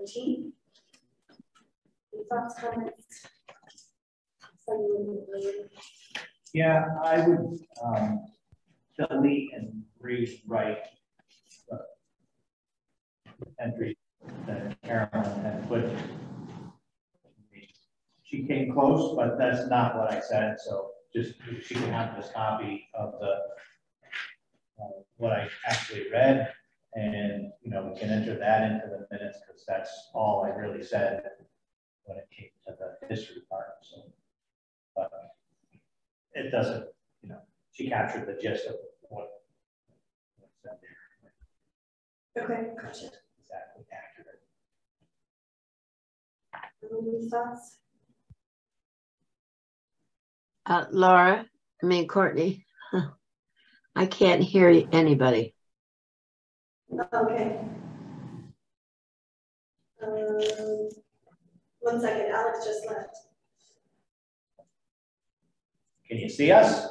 for November 14th. Any thoughts, comments? Yeah, I would um, delete and rewrite the entry that Carolyn had put. She came close, but that's not what I said, so just, she can have this copy of the uh, what I actually read, and, you know, we can enter that into the minutes, because that's all I really said when it came to the history part, so. But it doesn't, you know, she captured the gist of what what's said there. Okay, gotcha. Exactly accurate. Any thoughts? Uh, Laura, I mean Courtney, I can't hear anybody. Okay. Um, one second, Alex just left. Can you see us?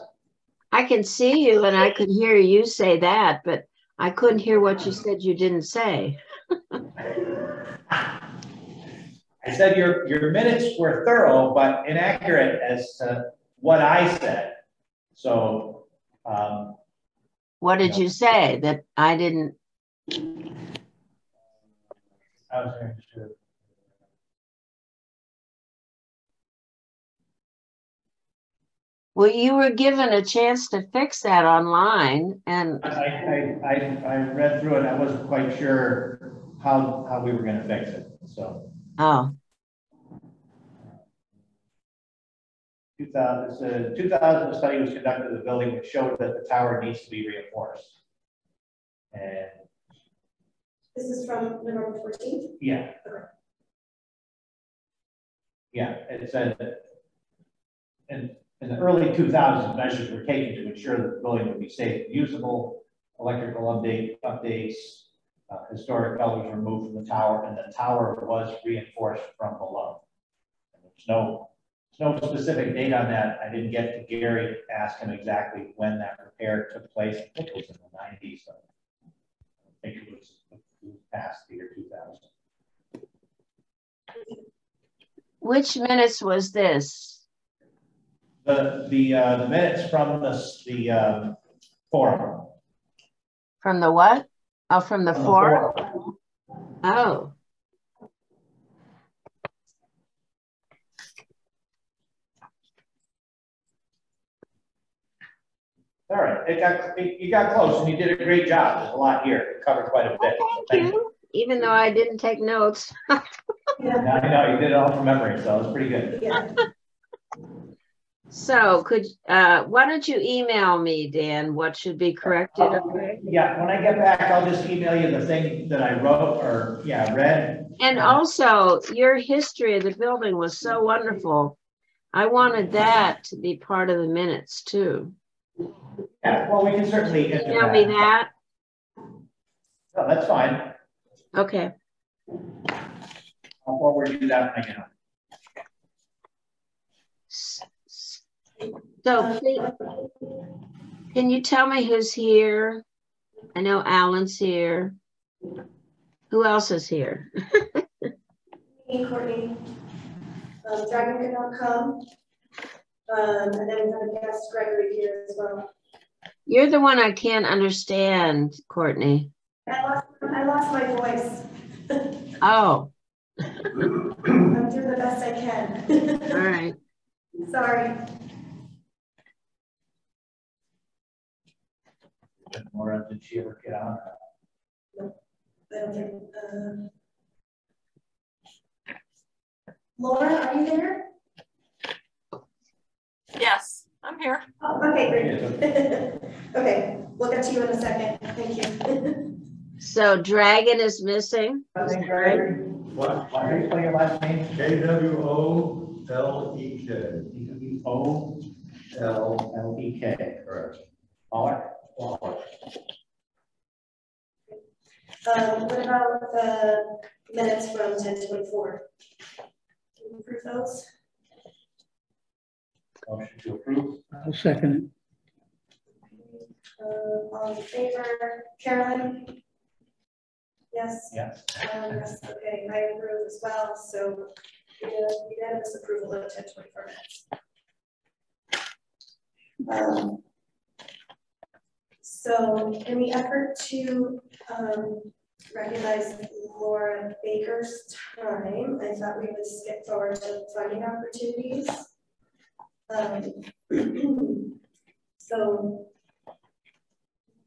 I can see you and I could hear you say that, but I couldn't hear what you said you didn't say. I said your, your minutes were thorough, but inaccurate as to what I said. So, um, What did you say that I didn't? I was going to. Well, you were given a chance to fix that online and I, I, I, I read through it. I wasn't quite sure how, how we were going to fix it. So, oh, 2000, it's a 2000 study was conducted of the building which showed that the tower needs to be reinforced. And This is from November 14th. yeah. Okay. Yeah, it said that in, in the early 2000s, measures were taken to ensure that the building would be safe and usable. Electrical update, updates, uh, historic colors removed from the tower, and the tower was reinforced from below. And There's no, there's no specific date on that. I didn't get to Gary, to ask him exactly when that repair took place. I think it was in the nineties, so. I think it was past the year two thousand. which minutes was this? The, the, uh, the minutes from the, the, um, forum. From the what? Oh, from the From the forum? forum. Oh, All right, it got, you got close and you did a great job. There's a lot here. It covered quite a bit. well, thank you. Even though I didn't take notes. Yeah. I know, you did it all from memory, so it was pretty good. Yeah. So could, uh, why don't you email me, Dan, what should be corrected? okay? Yeah, when I get back, I'll just email you the thing that I wrote or, yeah, read. And also, your history of the building was so wonderful. I wanted that to be part of the minutes too. Yeah, well, we can certainly. enter Email me that. No, that's fine. Okay. I'll forward you that when I get home. So please, can you tell me who's here? I know Alan's here. Who else is here? Me, Courtney. Um, Dragon could not come. Um, and then we have a guest, Gregory, here as well. You're the one I can't understand, Courtney. I lost, I lost my voice. Oh, I'm doing the best I can. all right. Sorry. Laura, did she ever get on? I don't think, uh, Laura, are you there? Yes, I'm here. Oh, okay, great. Okay, we'll get to you in a second. Thank you. So Dragon is missing. Nothing, Gregory. What? Why do you spell your last name? K W O L E K. O L. L E K. Correct. Waller? Um, what about the minutes from ten twenty-four? Can you approve those? Motion to approve. I'll second Uh, all in favor, Carolyn, Yes? Yes. Um, yes, okay, I approve as well, so uh, unanimous approval of ten twenty-four minutes. Um, So in the effort to um, recognize Laura Baker's time, I thought we would skip forward to funding opportunities. Um, So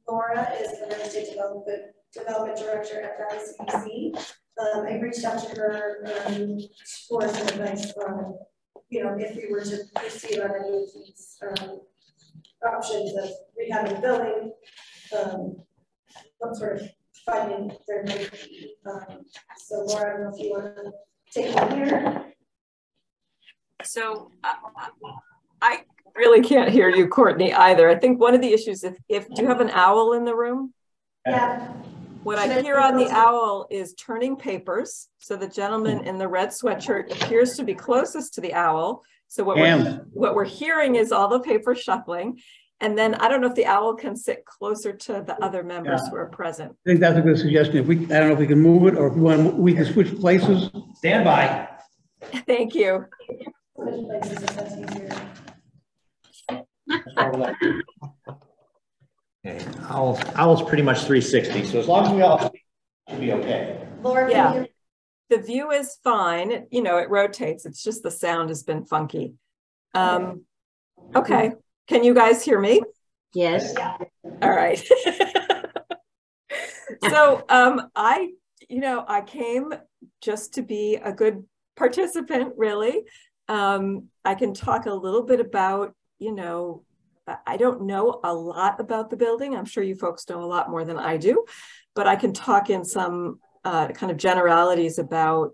Laura is the real estate development, development director at Valley CDC. Um, I reached out to her, um, for some advice on, you know, if we were to proceed on any of these, um, options of rehabbing the building, um, what sort of funding there might be. Um, so Laura, I don't know if you want to take it here. So uh, I really can't hear you, Courtney, either. I think one of the issues, if, if, do you have an owl in the room? Yeah, What I I hear on the owl is turning papers. So the gentleman in the red sweatshirt appears to be closest to the owl. So what we're, what we're hearing is all the paper shuffling. And then I don't know if the owl can sit closer to the other members Yeah. who are present. I think that's a good suggestion. If we, I don't know if we can move it or if we want, we can switch places. Stand by. Thank you. switch places if that's easier. Okay, Owl's, Owl's pretty much three sixty, so as long as we all should be okay. Laura, Yeah. can you, The view is fine. You know, it rotates. It's just the sound has been funky. Um, okay. Can you guys hear me? Yes, All right. so um, I, you know, I came just to be a good participant, really. Um, I can talk a little bit about, you know, I- don't know a lot about the building. I'm sure you folks know a lot more than I do, but I can talk in some uh, kind of generalities about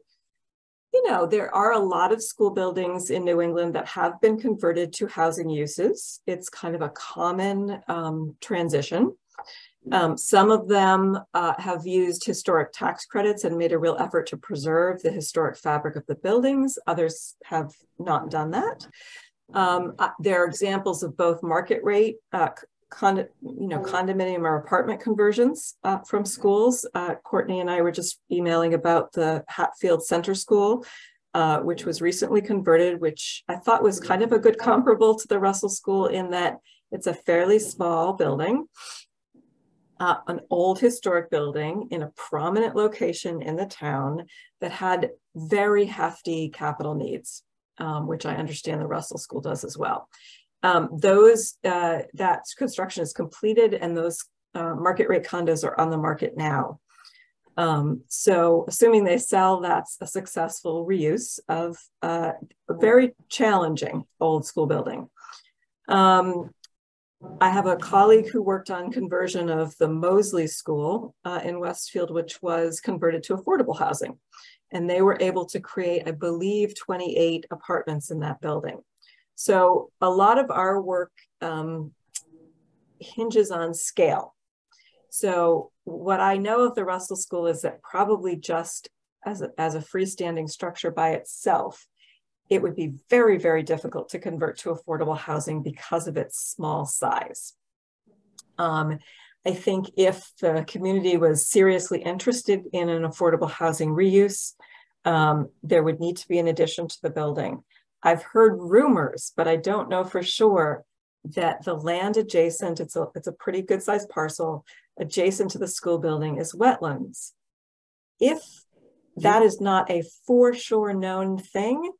you know, there are a lot of school buildings in New England that have been converted to housing uses. It's kind of a common um, transition. Um, some of them uh, have used historic tax credits and made a real effort to preserve the historic fabric of the buildings. Others have not done that. Um, uh, there are examples of both market rate, uh, con you know, condominium or apartment conversions uh, from schools. Uh, Courtney and I were just emailing about the Hatfield Center School, uh, which was recently converted, which I thought was kind of a good comparable to the Russell School in that it's a fairly small building, uh, an old historic building in a prominent location in the town that had very hefty capital needs, um, which I understand the Russell School does as well. Um, those, uh, that construction is completed and those uh, market rate condos are on the market now. Um, so assuming they sell, that's a successful reuse of uh, a very challenging old school building. Um, I have a colleague who worked on conversion of the Moseley School uh, in Westfield, which was converted to affordable housing. And they were able to create, I believe, 28 apartments in that building. So a lot of our work um, hinges on scale. So what I know of the Russell School is that probably just as a, as a freestanding structure by itself, it would be very, very difficult to convert to affordable housing because of its small size. Um, I think if the community was seriously interested in an affordable housing reuse, um, there would need to be an addition to the building. I've heard rumors, but I don't know for sure that the land adjacent, it's a, it's a pretty good sized parcel adjacent to the school building is wetlands. If that is not a for sure known thing,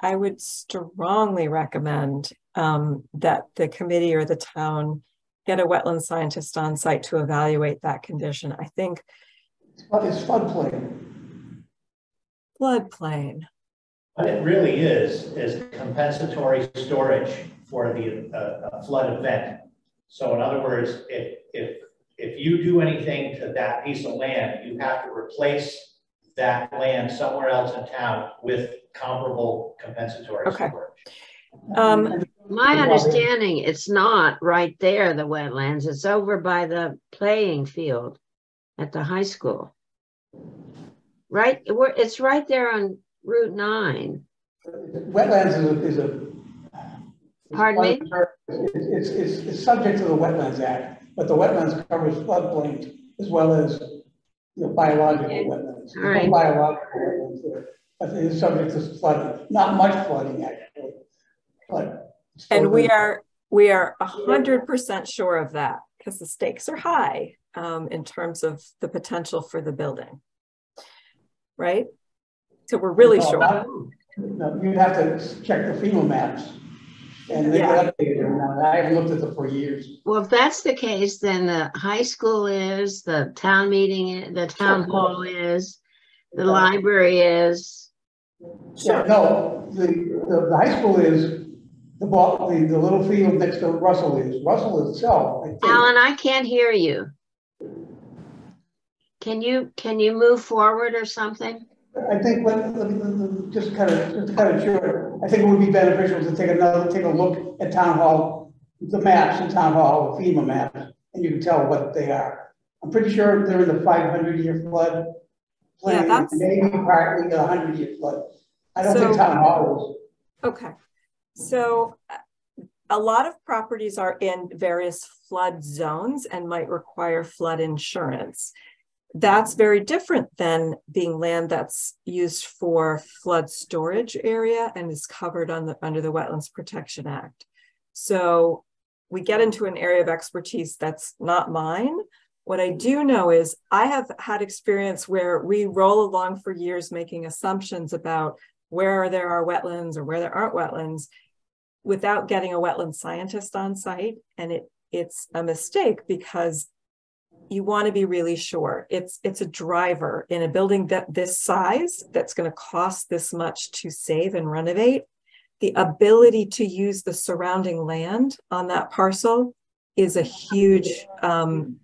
I would strongly recommend um, that the committee or the town get a wetland scientist on site to evaluate that condition. I think It's floodplain. floodplain. What it really is, is compensatory storage for the uh, flood event. So in other words, if, if, if you do anything to that piece of land, you have to replace that land somewhere else in town with comparable compensatory Okay. storage. Um, my understanding, it's not right there, the wetlands. It's over by the playing field at the high school. Right, it's right there on Route nine. Wetlands is a, is a. Pardon me? It's, it's, it's subject to the Wetlands Act, but the Wetlands covers floodplains as well as you know, biological wetlands. There's no All right. Biological wetlands there, but it is subject to flooding, not much flooding actually, but. It's And we are, we are a hundred percent sure of that because the stakes are high um, in terms of the potential for the building. Right? So we're really No, sure. not- No, you'd have to check the FEMA maps. And they Yeah. get updated now. I haven't looked at them for years. Well, if that's the case, then the high school is, the town meeting, the town hall is, the library is. Yeah, no, the, the, the high school is, the ball, the, the little field next to Russell is, Russell itself, I think. Alan, I can't hear you. Can you, can you move forward or something? I think, let, let let just kind of, just kind of sure, I think it would be beneficial to take another, take a look at town hall, the maps in town hall, the FEMA maps, and you can tell what they are. I'm pretty sure they're in the five hundred year flood. plan, Yeah, plain, that's- Maybe partly the hundred year flood. I don't think town hall is. Okay. So a lot of properties are in various flood zones and might require flood insurance. That's very different than being land that's used for flood storage area and is covered on the, under the Wetlands Protection Act. So we get into an area of expertise that's not mine. What I do know is I have had experience where we roll along for years making assumptions about where there are wetlands or where there aren't wetlands without getting a wetland scientist on site. And it it's a mistake because you want to be really sure. It's it's a driver in a building that this size that's going to cost this much to save and renovate. The ability to use the surrounding land on that parcel is a huge um,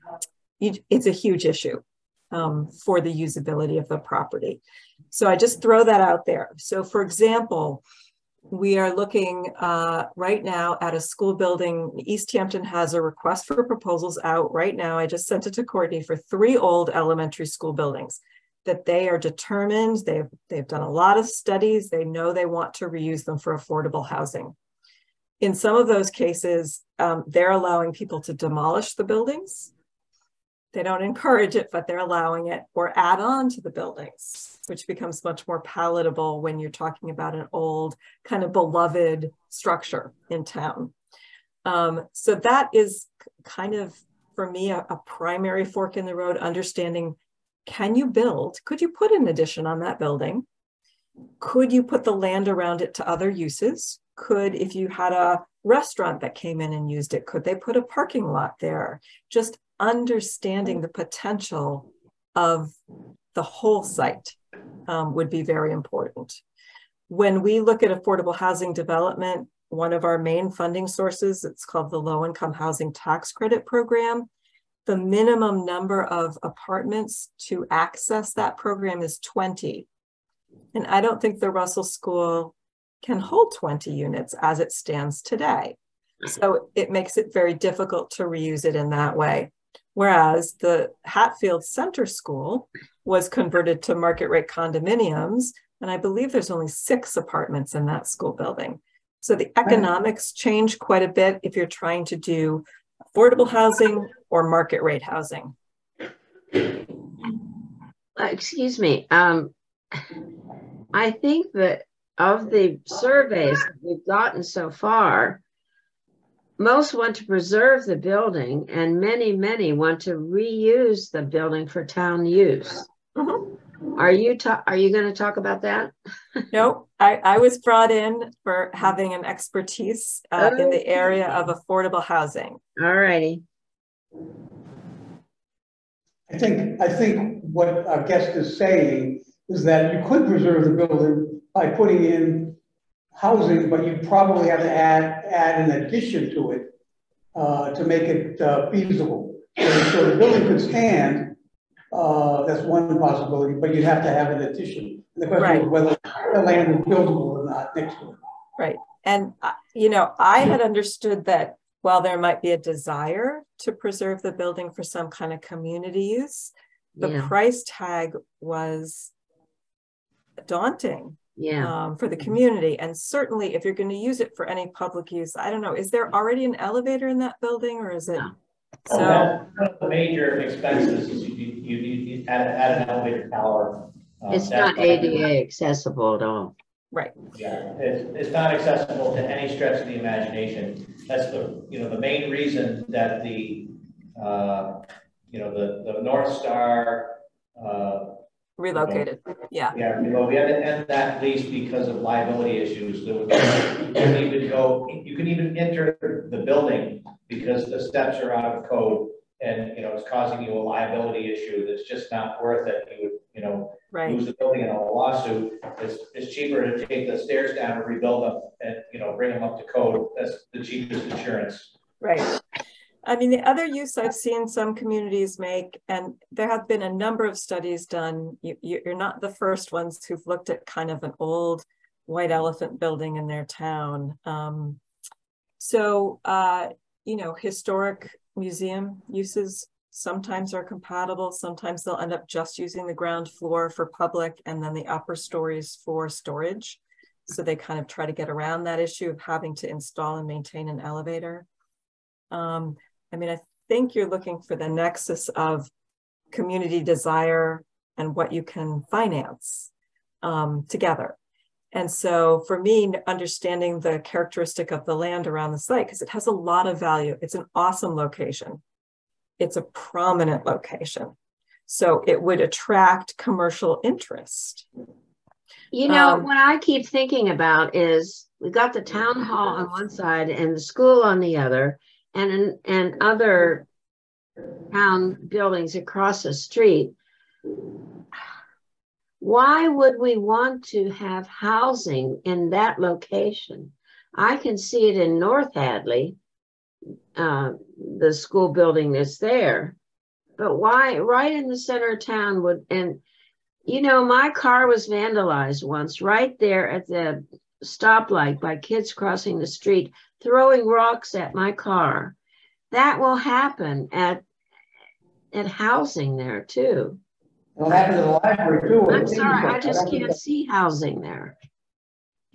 it's a huge issue um, for the usability of the property. So I just throw that out there. So for example, we are looking uh, right now at a school building. Easthampton has a request for proposals out right now. I just sent it to Courtney for three old elementary school buildings that they are determined. They've, they've done a lot of studies. They know they want to reuse them for affordable housing. In some of those cases, um, they're allowing people to demolish the buildings they don't encourage it, but they're allowing it or add on to the buildings, which becomes much more palatable when you're talking about an old kind of beloved structure in town. Um, so that is kind of, for me, a, a primary fork in the road, understanding, can you build, could you put an addition on that building? Could you put the land around it to other uses? Could, if you had a restaurant that came in and used it, could they put a parking lot there? Just understanding the potential of the whole site um, would be very important. When we look at affordable housing development, one of our main funding sources, it's called the Low Income Housing Tax Credit Program. The minimum number of apartments to access that program is 20. And I don't think the Russell School can hold 20 units as it stands today. So it makes it very difficult to reuse it in that way. Whereas the Hatfield Center School was converted to market rate condominiums, and I believe there's only six apartments in that school building. So the economics change quite a bit if you're trying to do affordable housing or market rate housing. Uh, Excuse me, um, I think that of the surveys that we've gotten so far, most want to preserve the building and many, many want to reuse the building for town use. Mhm. Are you ta- are you gonna talk about that? Nope, I, I was brought in for having an expertise uh, in the area of affordable housing. All righty, I think, I think what our guest is saying is that you could preserve the building by putting in housing, but you probably have to add, add an addition to it uh, to make it uh, feasible. So so the building could stand, uh, that's one possibility, but you'd have to have an addition. And The question Right. is whether the land is buildable or not next to it. Right. And, uh, you know, I had understood that while there might be a desire to preserve the building for some kind of community use, the yeah, price tag was daunting yeah. um, for the community. And certainly if you're going to use it for any public use, I don't know, is there already an elevator in that building or is it? No. So, One of the major expenses is you, you, you, add, add an elevator tower. uh, It's not ADA accessible at all. Right. Yeah, it's, it's not accessible to any stretch of the imagination. That's the, you know, the main reason that the, uh, you know, the, the North Star, uh, Relocated. Yeah. yeah, well, we had to end that lease because of liability issues. There was- You couldn't even go, you couldn't even enter the building because the steps are out of code. And, you know, it's causing you a liability issue that's just not worth it. You would, you know, Right. lose the building in a lawsuit. It's, it's cheaper to take the stairs down and rebuild them and, you know, bring them up to code. That's the cheapest insurance. Right. I mean, the other use I've seen some communities make, and there have been a number of studies done. You, you're not the first ones who've looked at kind of an old white elephant building in their town. Um, so, uh, you know, historic museum uses sometimes are compatible. Sometimes they'll end up just using the ground floor for public and then the upper stories for storage. So they kind of try to get around that issue of having to install and maintain an elevator. Um, I mean, I think you're looking for the nexus of community desire and what you can finance um, together. And so for me, understanding the characteristic of the land around the site, because it has a lot of value, it's an awesome location. It's a prominent location. So it would attract commercial interest. You know, Um, what I keep thinking about is we got the town hall on one side and the school on the other, and and other town buildings across the street. Why would we want to have housing in that location? I can see it in North Hadley, uh, the school building that's there. But why, right in the center of town would, and you know, my car was vandalized once right there at the stoplight by kids crossing the street, throwing rocks at my car. That will happen at at housing there too. It'll happen to the library too. I'm sorry, I just can't see housing there.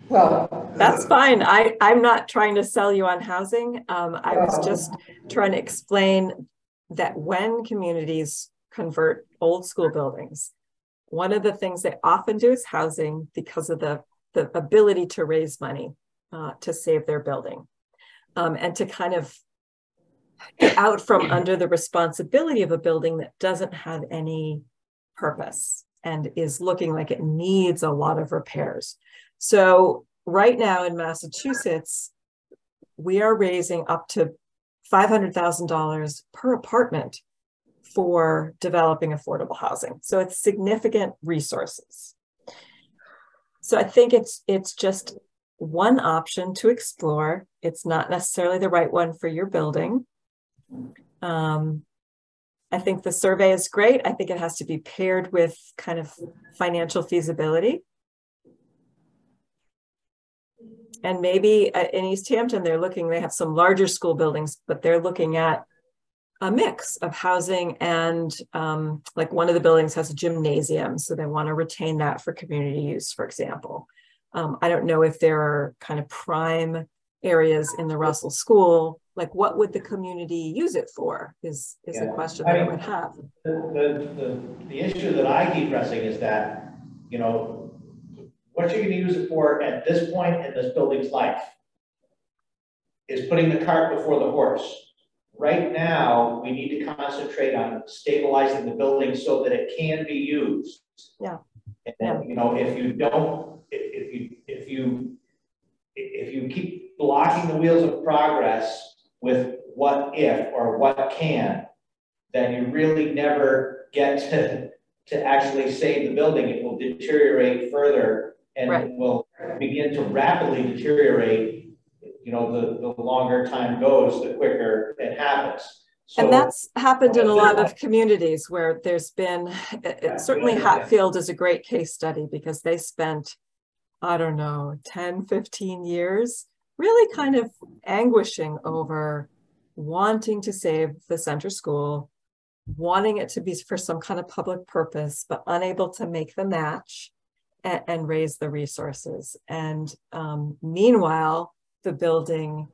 Well. That's fine. I, I'm not trying to sell you on housing. Um, I was just trying to explain that when communities convert old school buildings, one of the things they often do is housing because of the, the ability to raise money uh, to save their building um, and to kind of get out from under the responsibility of a building that doesn't have any purpose and is looking like it needs a lot of repairs. So right now in Massachusetts, we are raising up to $500,000 per apartment for developing affordable housing. So it's significant resources. So I think it's it's just one option to explore. It's not necessarily the right one for your building. Um, I think the survey is great. I think it has to be paired with kind of financial feasibility. And maybe in Easthampton, they're looking, they have some larger school buildings, but they're looking at a mix of housing and um, like one of the buildings has a gymnasium. So they want to retain that for community use, for example. Um, I don't know if there are kind of prime areas in the Russell School, like what would the community use it for is, is a question I that I mean, would have. The, the, the, the issue that I keep pressing is that, you know, what you're gonna use it for at this point in this building's life is putting the cart before the horse. Right now, we need to concentrate on stabilizing the building so that it can be used. Yeah. And then, you know, if you don't, if, you, if you, if you keep blocking the wheels of progress with what if or what can, then you really never get to, to actually save the building. It will deteriorate further and Right. will begin to rapidly deteriorate. You know, the, the longer time goes, the quicker it happens. So- And that's happened in a lot of communities where there's been, certainly Hatfield is a great case study because they spent, I don't know, 10, 15 years really kind of anguishing over wanting to save the center school, wanting it to be for some kind of public purpose, but unable to make the match and, and raise the resources. And um, meanwhile, the building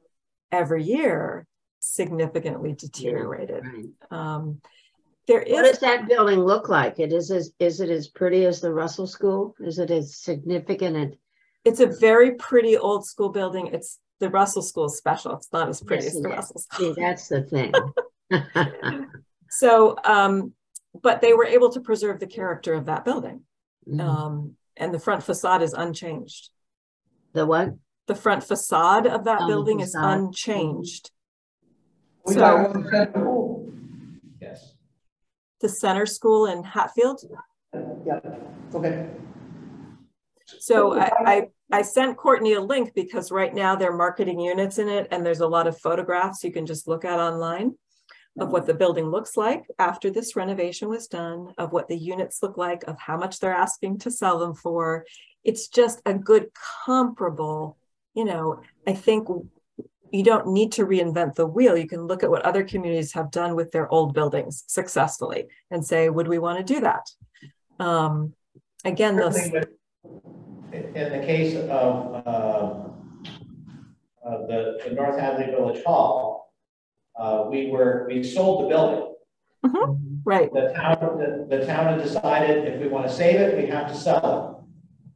every year significantly deteriorated. Right. Um, there What is, does that building look like? It is, as is it as pretty as the Russell School? Is it as significant and? it's a very pretty old school building. It's the Russell School is special. It's not as pretty Yes, as the it is. Russell School. See, that's the thing. So, um, but they were able to preserve the character of that building. Mhm. Um, and the front facade is unchanged. The what? The front facade of that the building is unchanged. We So- talked about the center school. Yes. The center school in Hatfield. Yeah, okay. So I, I, I sent Courtney a link because right now they're marketing units in it and there's a lot of photographs you can just look at online of what the building looks like after this renovation was done, of what the units look like, of how much they're asking to sell them for. It's just a good comparable, you know, I think you don't need to reinvent the wheel. You can look at what other communities have done with their old buildings successfully and say, would we want to do that? Um, again, those. In in the case of, um, uh, the, the North Hadley Village Hall, uh, we were, we sold the building. Right, The town, the, the town had decided if we want to save it, we have to sell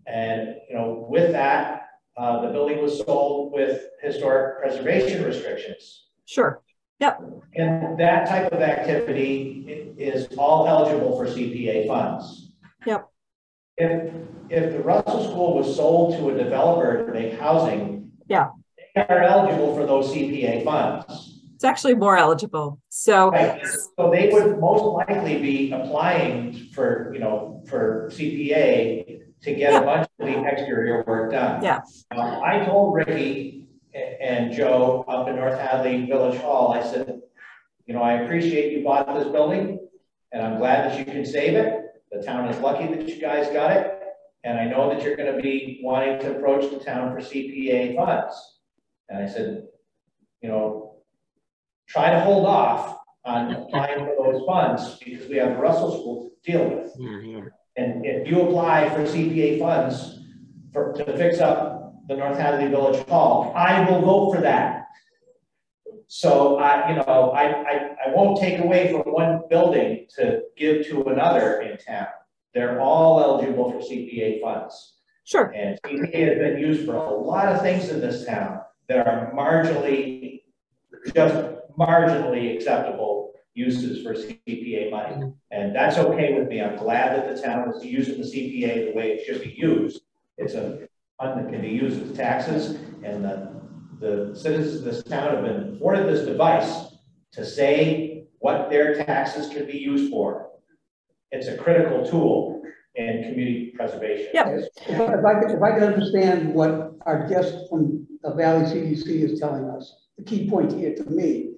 it. And, you know, with that, uh, the building was sold with historic preservation restrictions. sure. Yep. And that type of activity is all eligible for CPA funds. Yep. If, if the Russell School was sold to a developer to make housing. Yeah. They are eligible for those CPA funds. It's actually more eligible. So, Right, so they would most likely be applying for, you know, for CPA to get a bunch of the exterior work done. Yeah. Um, I told Ricky and Joe up in North Hadley Village Hall, I said, you know, I appreciate you bought this building, and I'm glad that you can save it. The town is lucky that you guys got it, and I know that you're gonna be wanting to approach the town for CPA funds. And I said, you know, try to hold off on applying for those funds, because we have the Russell School to deal with. Yeah, yeah. And if you apply for CPA funds for, to fix up the North Hadley Village Hall, I will vote for that. So I, you know, I, I, I won't take away from one building to give to another in town. They're all eligible for CPA funds. sure, And CPA has been used for a lot of things in this town that are marginally, just marginally acceptable uses for CPA money. Mm-hmm. And that's okay with me. I'm glad that the town is using the CPA the way it should be used. It's a fund that can be used as taxes and the, the citizens of this town have been afforded this device to say what their taxes can be used for. It's a critical tool in community preservation. Yeah. If I if I could, if I could understand what our guest from the Valley CDC is telling us, the key point here to me,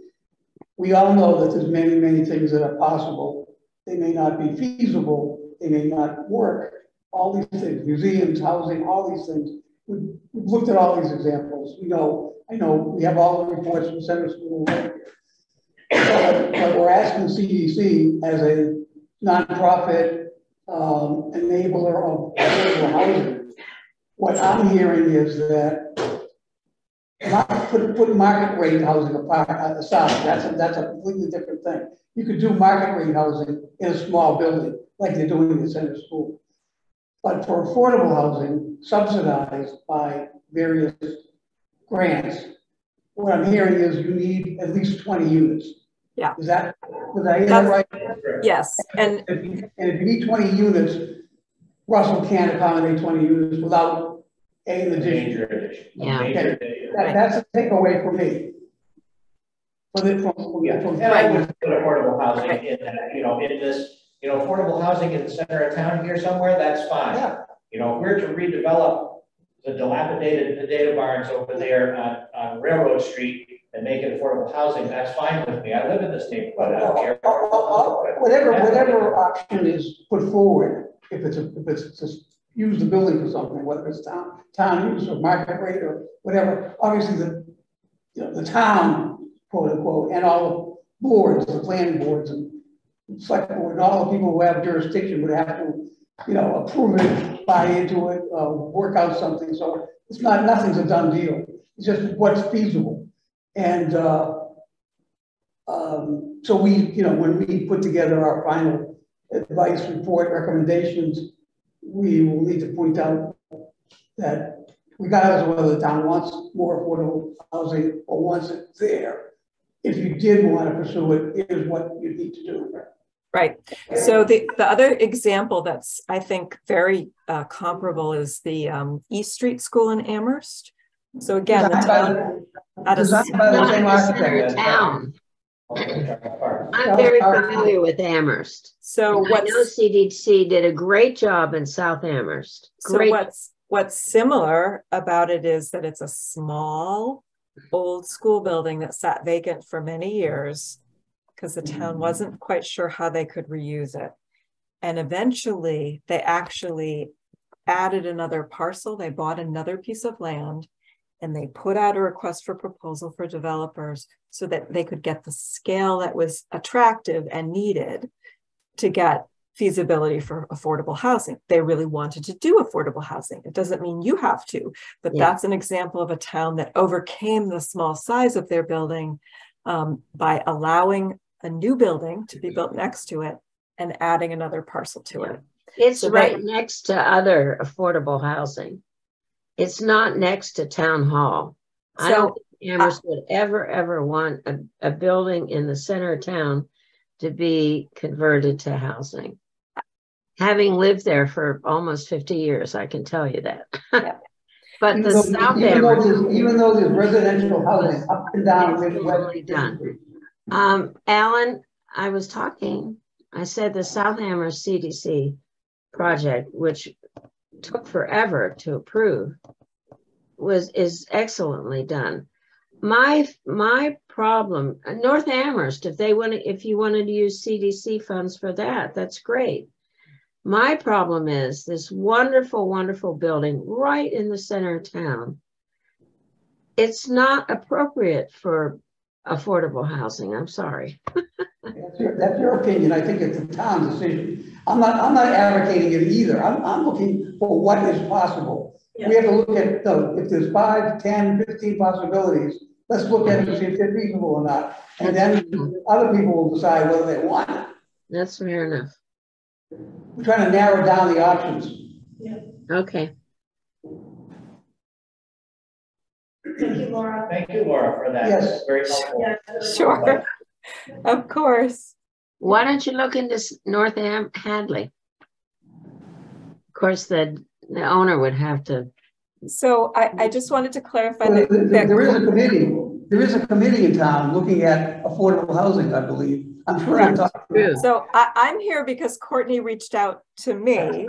we all know that there's many, many things that are possible. They may not be feasible, they may not work, all these things, museums, housing, all these things. We've, looked at all these examples, we know, I know, we have all the reports from Center School. But but we're asking CDC as a nonprofit um, enabler of affordable housing. What I'm hearing is that put, put market rate housing apart, uh, aside, that's a, that's a completely different thing. You could do market rate housing in a small building, like they're doing in the Center School. But for affordable housing subsidized by various grants, what I'm hearing is you need at least twenty units. Yeah. Is that, was I that right? yes. And If you- And if you need twenty units, Russell can't accommodate twenty units without an addition. Major addition. Yeah. Major That, that's a takeaway for me. For the, from, Yeah, from. and I would put affordable housing in that, you know, in this, you know, affordable housing in the center of town here somewhere, that's fine. Yeah. You know, if we're to redevelop the dilapidated, the data barns over there on, on Railroad Street and make it affordable housing, that's fine with me. I live in this neighborhood, I don't care. Whatever, whatever option is put forward, if it's, a if it's just use the building for something, whether it's town, town use or market rate or whatever, obviously the, you know, the town, quote unquote, and all the boards, the planning boards and select board, and all the people who have jurisdiction would have to, you know, approve it, buy into it, uh, work out something, so it's not, nothing's a done deal. It's just what's feasible. And, uh, Um, so we, you know, when we put together our final advice report recommendations, we will need to point out that regardless of whether the town wants more affordable housing or wants it there, if you did want to pursue it, here's what you need to do. Right. So the, the other example that's, I think, very uh, comparable is the um, East Street School in Amherst. So again, the Designed by town, at a, Designed by the Not same in the architect. town. Park. I'm very familiar with Amherst. so And I know CDC did a great job in South Amherst. so Great. what's, what's similar about it is that it's a small, old school building that sat vacant for many years because the town wasn't quite sure how they could reuse it. And eventually, they actually added another parcel. They bought another piece of land and they put out a request for proposal for developers so that they could get the scale that was attractive and needed to get feasibility for affordable housing. They really wanted to do affordable housing. It doesn't mean you have to, but Yeah. that's an example of a town that overcame the small size of their building um, by allowing a new building to be built next to it and adding another parcel to Yeah. it. It's So right next to other affordable housing. It's not next to town hall. I don't think Amherst would ever, ever want a, a building in the center of town to be converted to housing. Having lived there for almost fifty years, I can tell you that. Yeah. But the Even though- South even though Amherst. there's- Even though there's residential housing up and down Excellently Midwest. done. District. Um, Alan, I was talking, I said the South Amherst CDC project, which took forever to approve, was, is excellently done. My, my problem, uh, North Amherst, if they want to, if you wanted to use CDC funds for that, that's great. My problem is this wonderful, wonderful building right in the center of town. It's not appropriate for affordable housing. I'm sorry. That's your, that's your opinion. I think it's a town decision. I'm not, I'm not advocating it either. I'm, I'm looking for what is possible. We have to look at, the if there's five, 10, 15 possibilities, let's look at it and see if they're feasible or not. And then other people will decide whether they want it. That's fair enough. We're trying to narrow down the options. Yeah. Okay. Thank you, Laura. Thank you, Laura, for that. Yes. Very helpful. Yeah. Sure, of course. Why don't you look into S- North Am- Hadley? Of course, the, the owner would have to, So I, I just wanted to clarify Well, that. there- that- There is a committee, there is a committee in town looking at affordable housing, I believe. I'm sure I'm talking. True. So I, I'm here because Courtney reached out to me,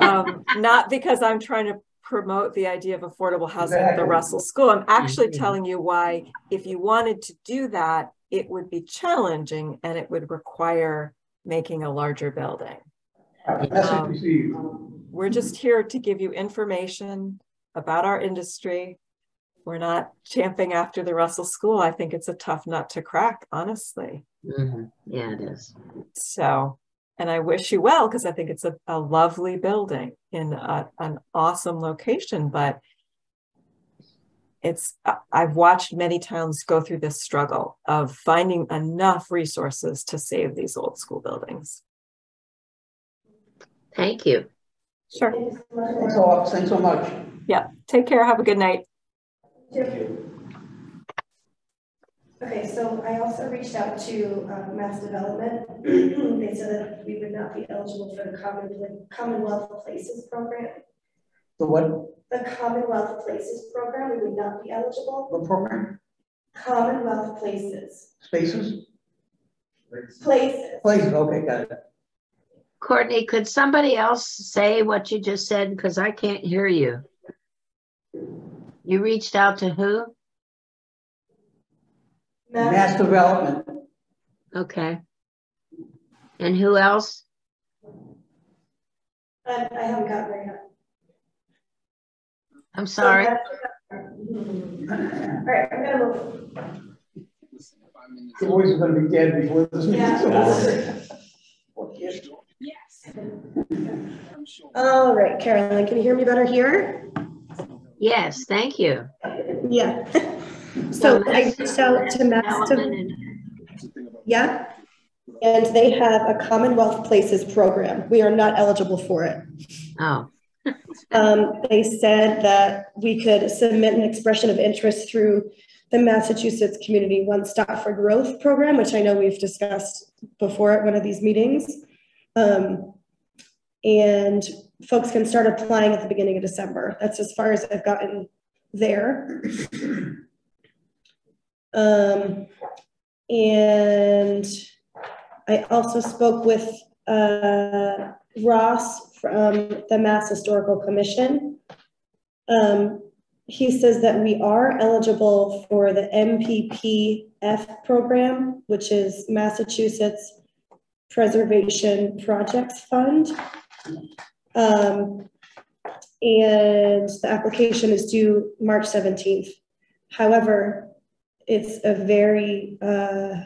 um, not because I'm trying to promote the idea of affordable housing at the Russell School. I'm actually Mhm. telling you why, if you wanted to do that, it would be challenging and it would require making a larger building. Message received. We're just here to give you information about our industry. We're not champing after the Russell School. I think it's a tough nut to crack, honestly. Mhm. yeah, it is. So, and I wish you well because I think it's a, a lovely building in a, an awesome location, but it's, I've watched many towns go through this struggle of finding enough resources to save these old school buildings. Thank you. Sure. Thank you so much, Thanks Laura. all, thanks so much. Yeah. Take care. Have a good night. Okay, so I also reached out to um, Mass Development. They said that we would not be eligible for the Common- Commonwealth Places program. The what, The Commonwealth Places program, we would not be eligible. what program? Commonwealth Places, Spaces? places. Places, okay, got it. Courtney, could somebody else say what you just said? Because I can't hear you. You reached out to who? Mass Development, Okay. And who else? I, I haven't gotten there yet. I'm sorry. All right, I'm gonna move. the voice is gonna be dead before this Yeah. All right, Carolyn, can you hear me better here? Yes, thank you. Yeah. So I reached out to Mass, and- Yeah. And they have a Commonwealth Places program. We are not eligible for it. Oh, Um, they said that we could submit an expression of interest through the Massachusetts Community One Stop for Growth program, which I know we've discussed before at one of these meetings. Um, and folks can start applying at the beginning of December. That's as far as I've gotten there. Um, and I also spoke with uh, Ross from the Mass Historical Commission. Um, he says that we are eligible for the MPPF program, which is Massachusetts Preservation Projects Fund. Um, and the application is due March 17th. However, it's a very uh,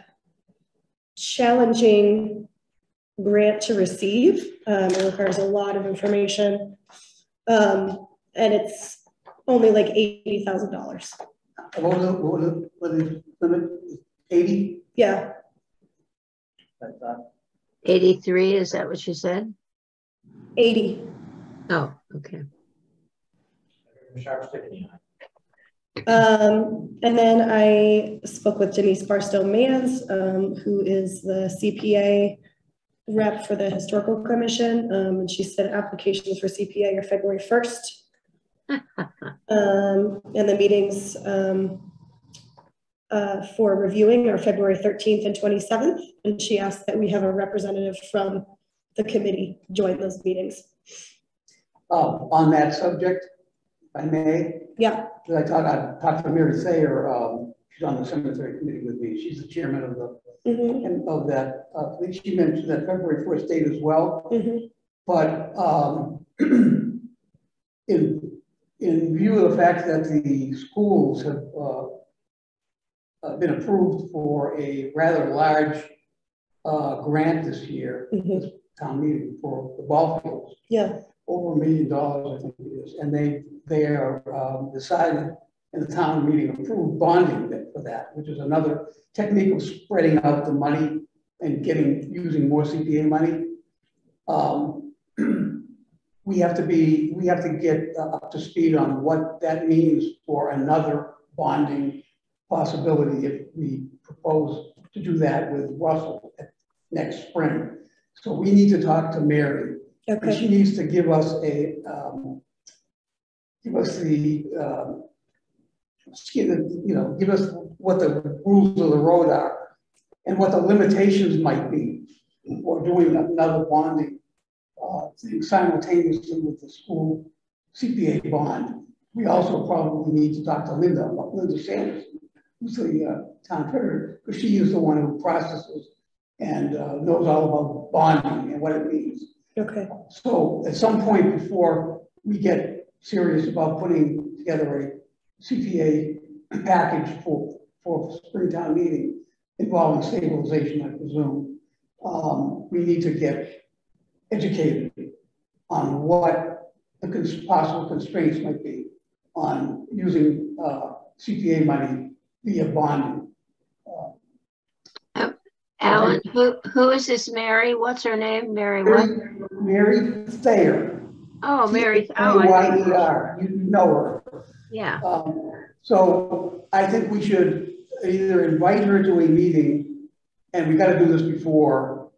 challenging grant to receive. Um, it requires a lot of information. Um, and it's only like $80,000. What was it, what was it, what is the limit, eighty? Yeah, 83, is that what you said? 80. Oh, okay. Sharp sticking eye. Um, and then I spoke with Denise Barstow Mans, um, who is the CPA rep for the Historical Commission. Um, and she said applications for CPA are February 1st. Um, and the meetings um, uh, for reviewing are February 13th and 27th. And she asked that we have a representative from the committee join those meetings. Uh, on that subject, if I may, Yeah, because I thought I'd talk to Mary Thayer, um, she's on the cemetery committee with me. She's the chairman of the, mhm, and of that, uh, I think she mentioned that February first date as well. mhm, But um, in, in view of the fact that the schools have uh, uh, been approved for a rather large uh, grant this year, mhm. this town meeting for the ball fields, yeah, over a million dollars, I think it is. And they, they are um, decided in the town meeting approved bonding for that, which is another technique of spreading out the money and getting, using more CPA money. Um, We have to be, we have to get uh, up to speed on what that means for another bonding possibility if we propose to do that with Russell next spring. So we need to talk to Mary okay, she needs to give us a, um, give us the, um, you know, give us what the rules of the road are and what the limitations might be for doing another bonding uh, simultaneously with the school CPA bond. We also probably need to talk to Linda, Linda Sanderson, who's the uh, town treasurer, because she is the one who processes and uh, knows all about bonding and what it means. okay, So at some point before we get serious about putting together a CPA package for, for Springtown meeting involving stabilization, I presume, um, we need to get educated on what the cons- possible constraints might be on using, uh, CPA money via bonding. Alan, who, who is this Mary? What's her name? Mary what? Mary Thayer. Oh, Mary, oh, I- T-A-Y-E-R, you know her. yeah, Um, So I think we should either invite her to a meeting, and we gotta do this before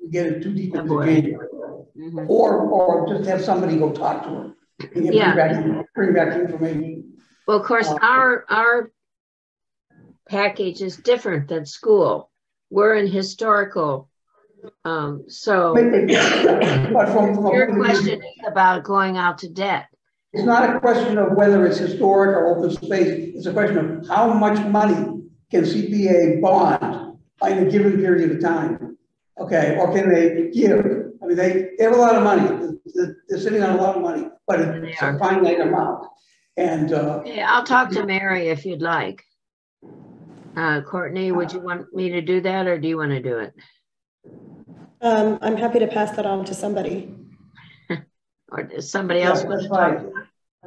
we get it too deep into February. January, mhm. or, or just have somebody go talk to her. and bring Yeah. back, bring back information. Well, of course, Uh, our, our package is different than school. We're in historical. Um, so But from, from. your point of view- question is about going out to debt. It's not a question of whether it's historic or open space, it's a question of how much money can CPA bond in a given period of time? Okay, or can they give? I mean, they, they have a lot of money, they're, they're sitting on a lot of money, but it's a finite amount. And, uh, Yeah, I'll talk to Mary if you'd like. Uh, Courtney, would you want me to do that or do you want to do it? um, I'm happy to pass that on to somebody. Or does somebody else want to talk?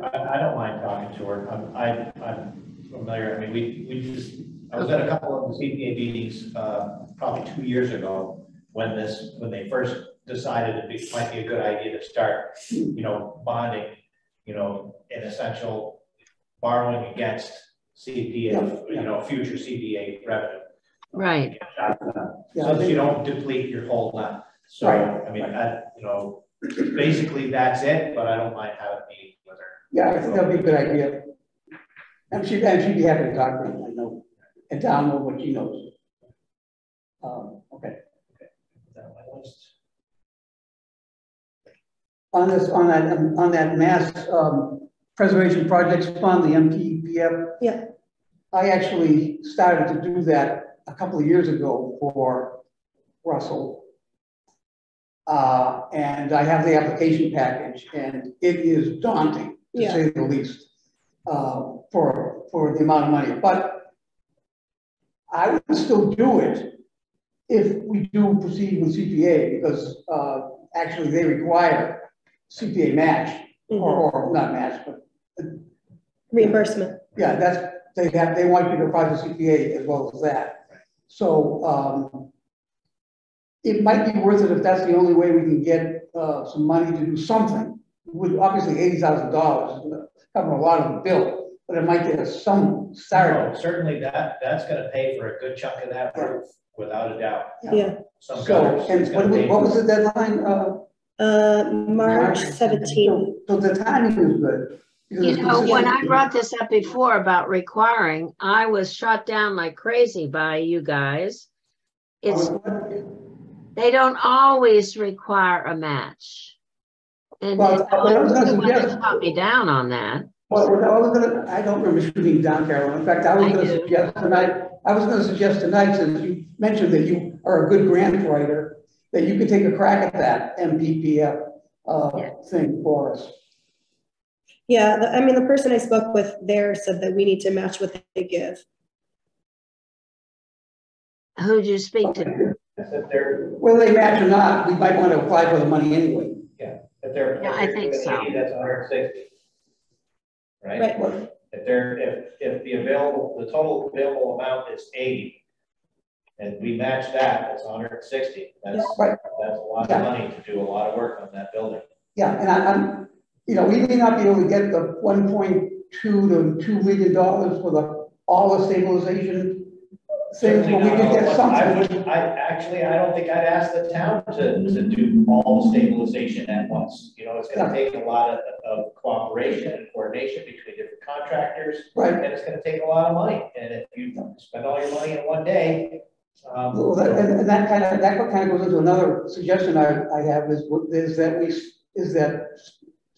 I, I don't mind talking to her. I'm, I, I'm familiar. I mean, we, we just, I was at a couple of the CPA meetings, uh, probably two years ago, when this, when they first decided it be- might be a good idea to start, you know, bonding, you know, in essential borrowing against CPA, you know, future CPA revenue. Right. Yeah, So that you don't deplete your whole nut. So, Right, I mean, I, you know, basically that's it, but I don't mind having a meeting with her. Yeah, I think that'd be a good idea. And she, and she'd be happy to talk to him, I know, and download what she knows. Um, okay, Is that on on this, on that, on that mass, um, preservation projects fund, the MPPF. Yeah. I actually started to do that a couple of years ago for Russell. Uh, and I have the application package and it is daunting, to Yeah. say the least, uh, for, for the amount of money, but I would still do it if we do proceed with CPA, because, uh, actually they require CPA match, or, Mhm. or not match, but, Reimbursement. yeah, that's, they have, they want you to apply for CPA as well as that. So, um, it might be worth it if that's the only way we can get, uh, some money to do something. With obviously eighty thousand dollars is gonna cover a lot of the bill, but it might get us some start. No, Certainly that, that's gonna pay for a good chunk of that roof, without a doubt. Yeah. Some So, and what, gonna was- what was the deadline, uh? Uh, March seventeenth. So the timing is good. You know, when I brought this up before about requiring, I was shot down like crazy by you guys. It's, they don't always require a match. And Well, and what I was gonna the one that suggest- shot me down on that. Well, I was gonna, I don't remember shooting down, Carol. In fact, I was I gonna do. suggest tonight, I was gonna suggest tonight, since you mentioned that you are a good grant writer, that you could take a crack at that MPPF, uh, Yeah. thing for us. Yeah, the- I mean, the person I spoke with there said that we need to match what they give. Who'd you speak to? Whether they match or not, we might want to apply for the money anyway. Yeah, if they're. Yeah, I if they're think so. 80, That's hundred and sixty. Right? Right. What- If they're, if, if the available, the total available amount is eighty, and we match that, that's hundred and sixty, that's, Right. that's a lot Yeah. of money to do a lot of work on that building. Yeah, and I, I'm, you know, we may not be able to get the one point two to two million dollars for the, all the stabilization things, but we could get but I something. would, I, actually, I don't think I'd ask the town to, to do all the stabilization at once. You know, it's gonna take a lot of, of cooperation and coordination between different contractors, Right, and it's gonna take a lot of money. And if you spend all your money in one day, um. Well, that- and, and that kind of, that kind of goes into another suggestion I, I have is, is that we, is that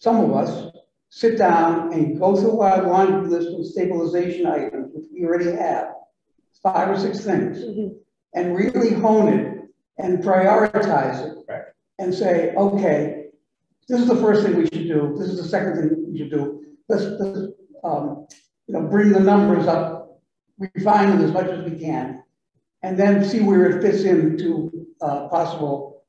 some of us sit down and go through our laundry list of stabilization items, which we already have, five or six things, Mhm. and really hone it and prioritize it. Right. And say, okay, this is the first thing we should do, this is the second thing we should do. Let's, let's, um, you know, bring the numbers up, refine them as much as we can. And then see where it fits into, uh, possible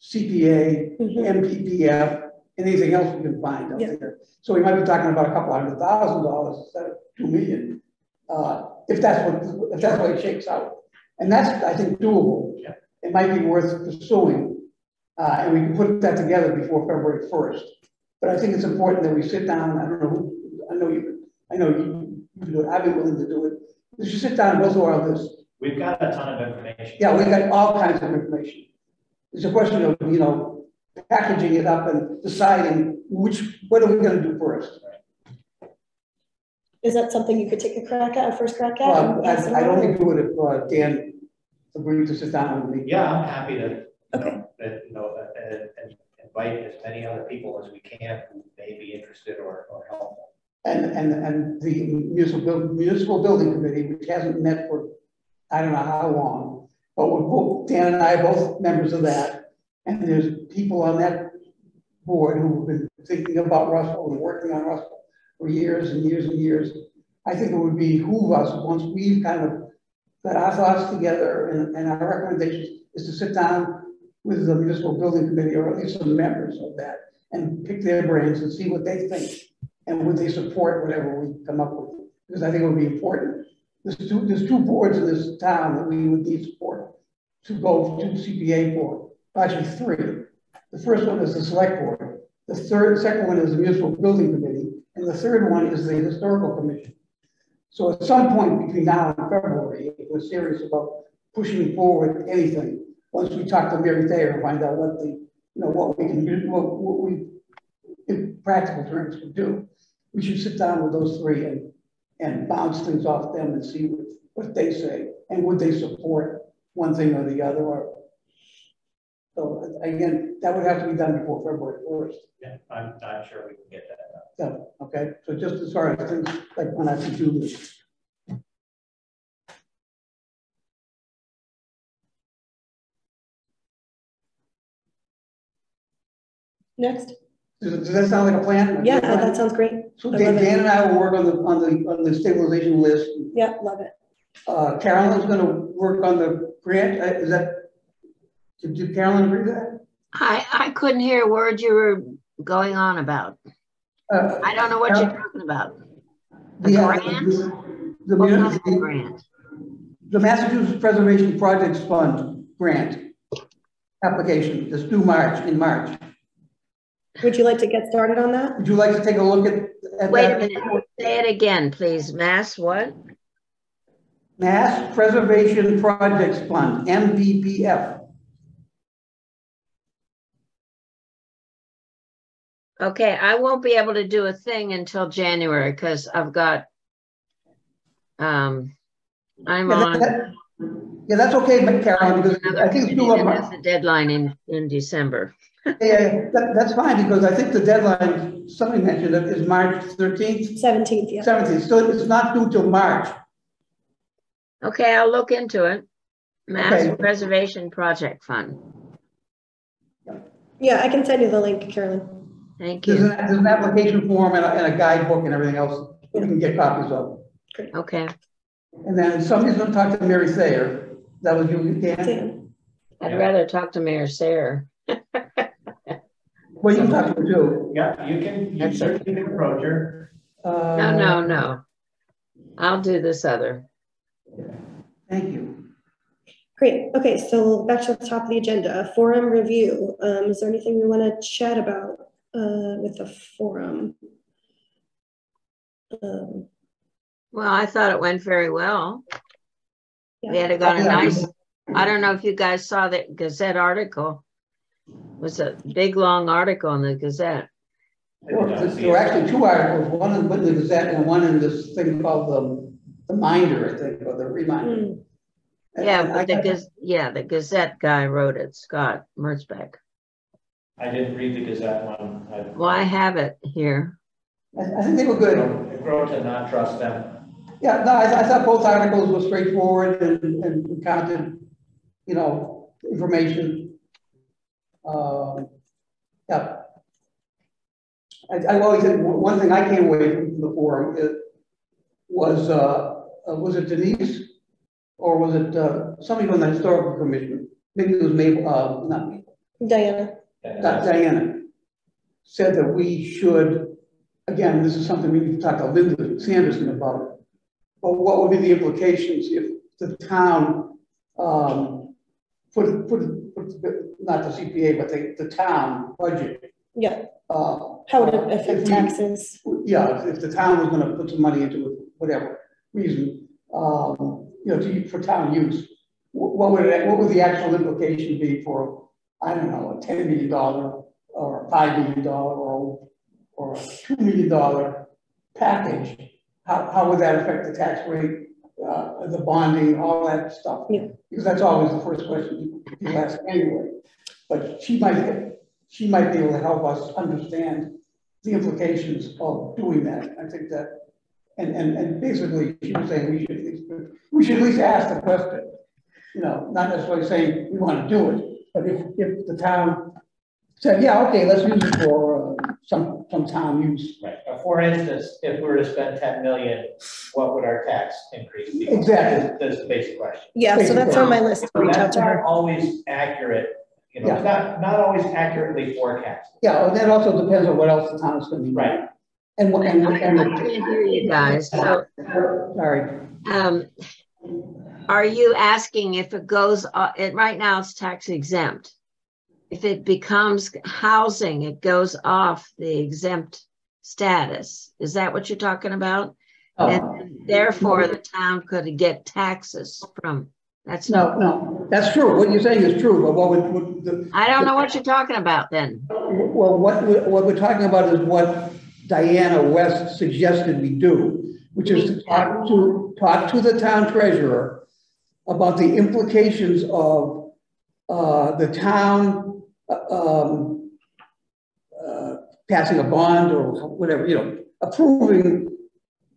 CPA, Mhm. MPPF, anything else we can find out Yeah. there. So we might be talking about a couple hundred thousand dollars instead of two million, uh, if that's what, if that's what it shakes out. And that's, I think, doable. Yeah. It might be worth pursuing, uh, and we can put that together before February first. But I think it's important that we sit down, I don't know, who- I know you, I know you, you do it, I'd be willing to do it. We should sit down and go through our list. We've got a ton of information. Yeah, we've got all kinds of information. It's a question of, you know, packaging it up and deciding which, what are we gonna do first? Is that something you could take a crack at, a first crack at? Well, and pass it I- I'd only on? do it if uh, Dan agreed to sit down with me. Yeah, I'm happy to, you Okay. know, that, you know, and, and invite as many other people as we can who may be interested or, or helpful. And, and, and the municipal, municipal building committee, which hasn't met for, I don't know how long, but we're both, Dan and I are both members of that. And there's people on that board who've been thinking about Russell and working on Russell for years and years and years. I think it would behoove us, once we've kind of got our thoughts together and, and our recommendations, is to sit down with the municipal building committee, or at least some members of that, and pick their brains and see what they think and would they support whatever we come up with? Because I think it would be important There's two, there's two boards in this town that we would need support to go to CPA for, actually three. The first one is the select board. The third, second one is the municipal building committee, and the third one is the historical commission. So at some point between now and February, if we're serious about pushing forward anything, once we talk to Mary Thayer and find out what the, you know, what we can do, what, what we, in practical terms, can do, we should sit down with those three and, and bounce things off them and see what, what they say, and would they support one thing or the other, or so again, that would have to be done before February first. Yeah, I'm, I'm sure we can get that done. So, okay, so just as far as things like when I can do this. Next. Does, does that sound like a plan? Yeah, that sounds great. So I Dan, love it. Dan and I will work on the, on the, on the stabilization list. Yeah, love it. Uh, Carolyn's gonna work on the grant, Uh, is that, did did Carolyn agree to that? I, I couldn't hear a word you were going on about. Uh, I don't know what you're talking about. the, uh, grant? The, What kind of the, grant? the Massachusetts Preservation Projects Fund grant application, this due March, in March. Would you like to get started on that? Would you like to take a look at? at Wait a minute, say it again, please. Mass what? Mass Preservation Projects Fund, MPPF. Okay, I won't be able to do a thing until January because I've got, um, I'm Yeah, on. that- Yeah, that's okay, but Carolyn, because another I think it's committee due that on has March. a deadline in, in December. Yeah, that, that's fine, because I think the deadline, somebody mentioned it, is March thirteenth, Seventeenth, yeah. seventeenth, so it's not due till March. Okay, I'll look into it. Mass Okay. Preservation Project Fund. Yeah, I can send you the link, Carolyn. Thank There's an, you. there's an application form and a, and a guidebook and everything else we can get copies of. Okay, And then somebody's gonna talk to Mary Thayer, that was you, Dan? Dan. I'd rather talk to Mayor Sayer. Well, you can talk to her too. Yeah, you can, you That's certainly can approach her. Uh, No, no, no. I'll do this other. Thank you. Great. Okay, so back to the top of the agenda, forum review. Um, is there anything we want to chat about uh, with the forum? Um, Well, I thought it went very well. We yeah. had got a nice, I don't know if you guys saw the Gazette article. It was a big, long article in the Gazette. Well, There were actually two articles, one in the Gazette and one in this thing called the, the Minder, I think, or the Reminder. And Yeah, I but the Gaz, yeah, the Gazette guy wrote it, Scott Merzbach. I didn't read the Gazette one. I- Well, I have it here. I, I think they were good. I grow to not trust them. Yeah, no, I, I thought both articles were straightforward and, and recounted, you know, information. Um, yeah. I, I always said, one one thing I came away from the forum is, was, uh, uh, was it Denise? Or was it, uh, somebody from the historical commission? Maybe it was Mabel, uh, not Mabel, Diana. Di- Diana. Said that we should, again, this is something we need to talk to Linda Sanderson about. But what would be the implications if the town, um, put, put, put, not the CPA, but the, the town budget, Yeah. uh. How would it if affect we- taxes? Yeah, if the town was gonna put some money into it, whatever reason, um, you know, to, for town use. What would it, what would the actual implication be for, I don't know, a ten million dollar or a five million dollar or, or a two million dollar package? How, how would that affect the tax rate, uh, the bonding, all that stuff? Yeah. Because that's always the first question you ask anyway. But she might, she might be able to help us understand the implications of doing that. I think that, and, and, and basically, she was saying we should, at least- we should at least ask the question. You know, not necessarily saying we want to do it, but if, if the town said, yeah, okay, let's use it for uh, some, some town use. Right, for instance, if we were to spend ten million, what would our tax increase be? Exactly. That's the basic question. Yeah, so that's on my list to So reach out to not her. always accurate, you know, Yeah. not, not always accurately forecast. Yeah, and that also depends on what else the town is going to do. Right. And what, and, I I can't hear you guys, so sorry, Um, are you asking if it goes, uh, it, right now it's tax exempt? If it becomes housing, it goes off the exempt status. Is that what you're talking about? Oh, And therefore, the town could get taxes from, that's no, no, that's true. What you're saying is true, but what would, what the, I don't know what you're talking about then. well, what, what we're talking about is what Diana West suggested we do, which is to talk to, talk to the town treasurer about the implications of, uh, the town, uh, um, uh, passing a bond or whatever, you know, approving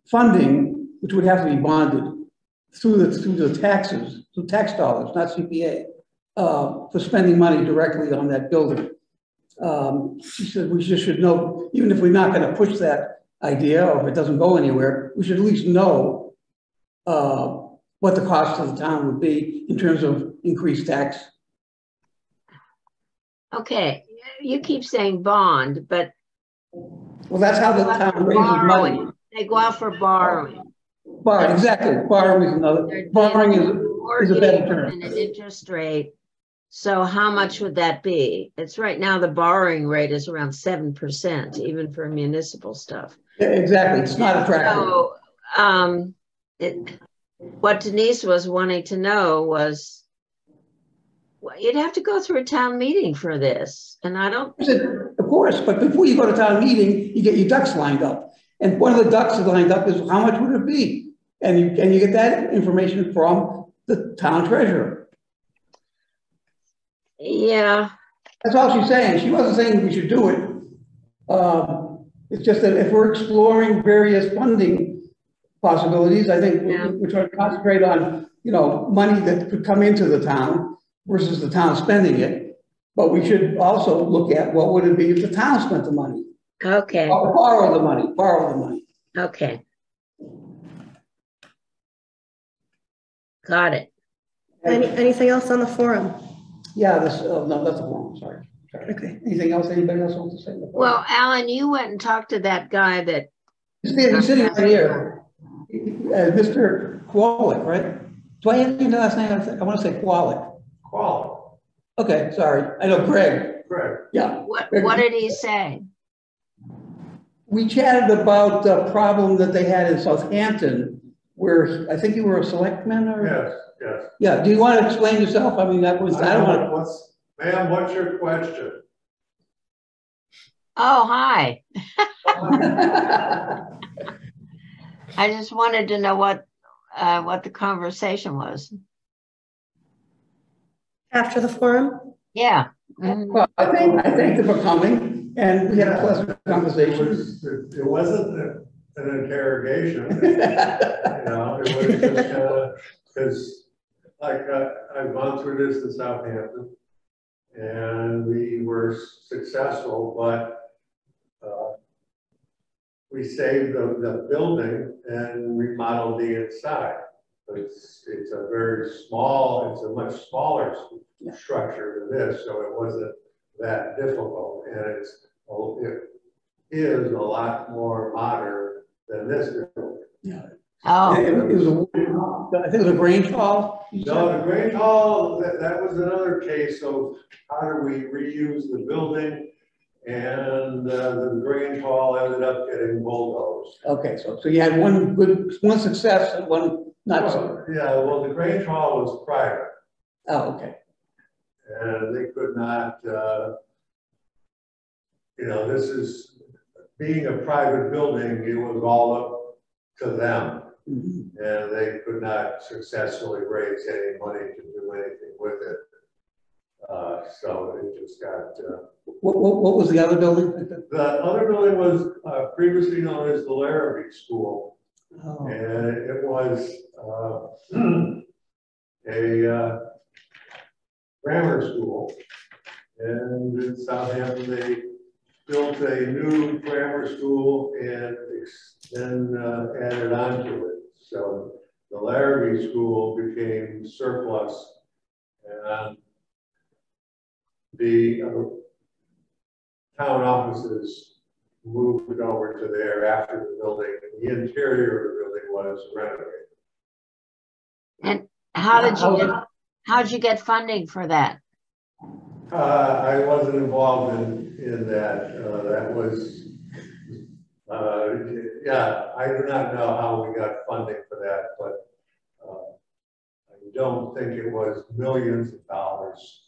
funding, which would have to be bonded through the, through the taxes, through tax dollars, not CPA, uh, for spending money directly on that building. Um, she said we just should know, even if we're not gonna push that idea, or if it doesn't go anywhere, we should at least know uh, what the cost of the town would be in terms of increased tax. Okay, you keep saying bond, but Well, that's how the town raises money. they go out for borrowing. Borrowing, exactly, borrowing is another, borrowing is, is a better term. an interest rate. So how much would that be? It's right now, the borrowing rate is around seven percent, even for municipal stuff. Yeah, exactly, it's not attractive. So, um, it, what Denise was wanting to know was, well, you'd have to go through a town meeting for this, and I don't, Of course, but before you go to town meeting, you get your ducks lined up. And one of the ducks is lined up is how much would it be? And you, and you get that information from the town treasurer. yeah, That's all she's saying. She wasn't saying we should do it. Um, it's just that if we're exploring various funding possibilities, I think Yeah. we're, we're trying to concentrate on, you know, money that could come into the town versus the town spending it. But we should also look at what would it be if the town spent the money, okay, or borrow the money, borrow the money. okay. Got it. Any, anything else on the forum? Yeah, this, uh, no, that's the one, sorry. Sorry. Okay. Anything else anybody else wants to say? Well, Alan, you went and talked to that guy that, He's sitting he's sitting right here. Uh, Mr. Kwalik, right? Do I have your last name? I want to say Kwalik. Quality, Okay, sorry. I know Greg. correct. Yeah. what, what did he say? We chatted about the problem that they had in Southampton where I think you were a selectman or? Yes, yes. Yeah, do you want to explain yourself? I mean, that was, I don't want What's, ma'am, what's your question? Oh, hi. to. I just wanted to know what, uh, what the conversation was. After the forum? Yeah. mhm. Well, I think, I thanked them for coming and we had a pleasant It conversation. was, it it wasn't a- an interrogation, you know, it was just, uh, cause like, uh, I've gone through this in Southampton. And we were successful, but, uh, we saved the, the building and remodeled the inside. It's, it's a very small, it's a much smaller s- structure than this, so it wasn't that difficult. And it's, oh, it is a lot more modern than this building. Oh, It it was a, I think it was a Grange Hall. No, the Grange Hall, that, that was another case of how do we reuse the building? And, uh, the Grange Hall ended up getting bulldozed. Okay, so, so you had one good, one success and one not so. Well, Yeah, well, the Grange Hall was private. Oh, okay. And they could not, uh, you know, this is, being a private building, it was all up to them. Mhm. And they could not successfully raise any money to do anything with it. So it just got, uh, What, what, what was the other building? the other building was, uh, previously known as the Larrabee School. Oh, And it was, uh, a, uh, grammar school. And in Southampton, they built a new grammar school and then, uh, added on to it. So the Larrabee School became surplus and the, uh, town offices moved over to there after the building, the interior of the building was renovated. And how did you How- get, how'd you get funding for that? Uh, I wasn't involved in, in that, uh, that was, uh, yeah, I do not know how we got funding for that, but, uh, I don't think it was millions of dollars.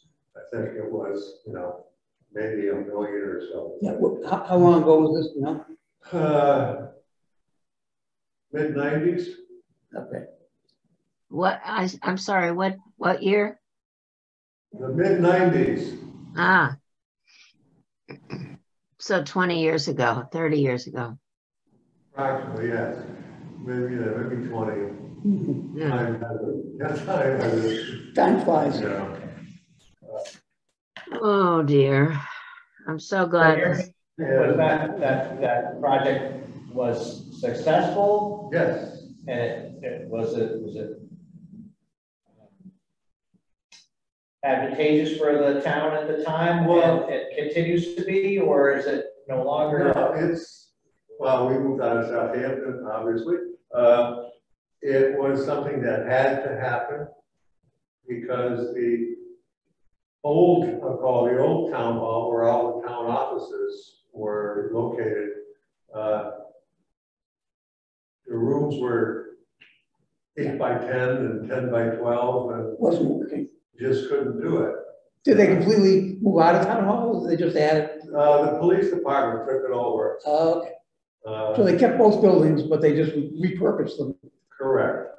I think it was, you know, maybe a million or so. Yeah, wh- how, how long ago was this, you know? Uh, mid nineties, Okay. What, I, I'm sorry, what, what year? the mid nineties. Ah. So 20 years ago, 30 years ago. Approximately, yes, maybe, yeah, maybe twenty. Mhm. Yeah. Time has yeah, time Time flies. you know. Oh dear. I'm so glad. Was that, that, that project was successful Yes, and it, it was it, was it advantageous for the town at the time? Well- And it continues to be, or is it no longer? no, it's, well, we moved out of Southampton, obviously. Uh, It was something that had to happen because the old, I'll call the old town hall, where all the town offices were located. uh, The rooms were eight by ten and ten by twelve and Wasn't working. just couldn't do it. Did they completely move out of town hall, or did they just add it? Uh, the police department took it over. Uh, okay. Uh, So they kept both buildings, but they just repurposed them, Correct.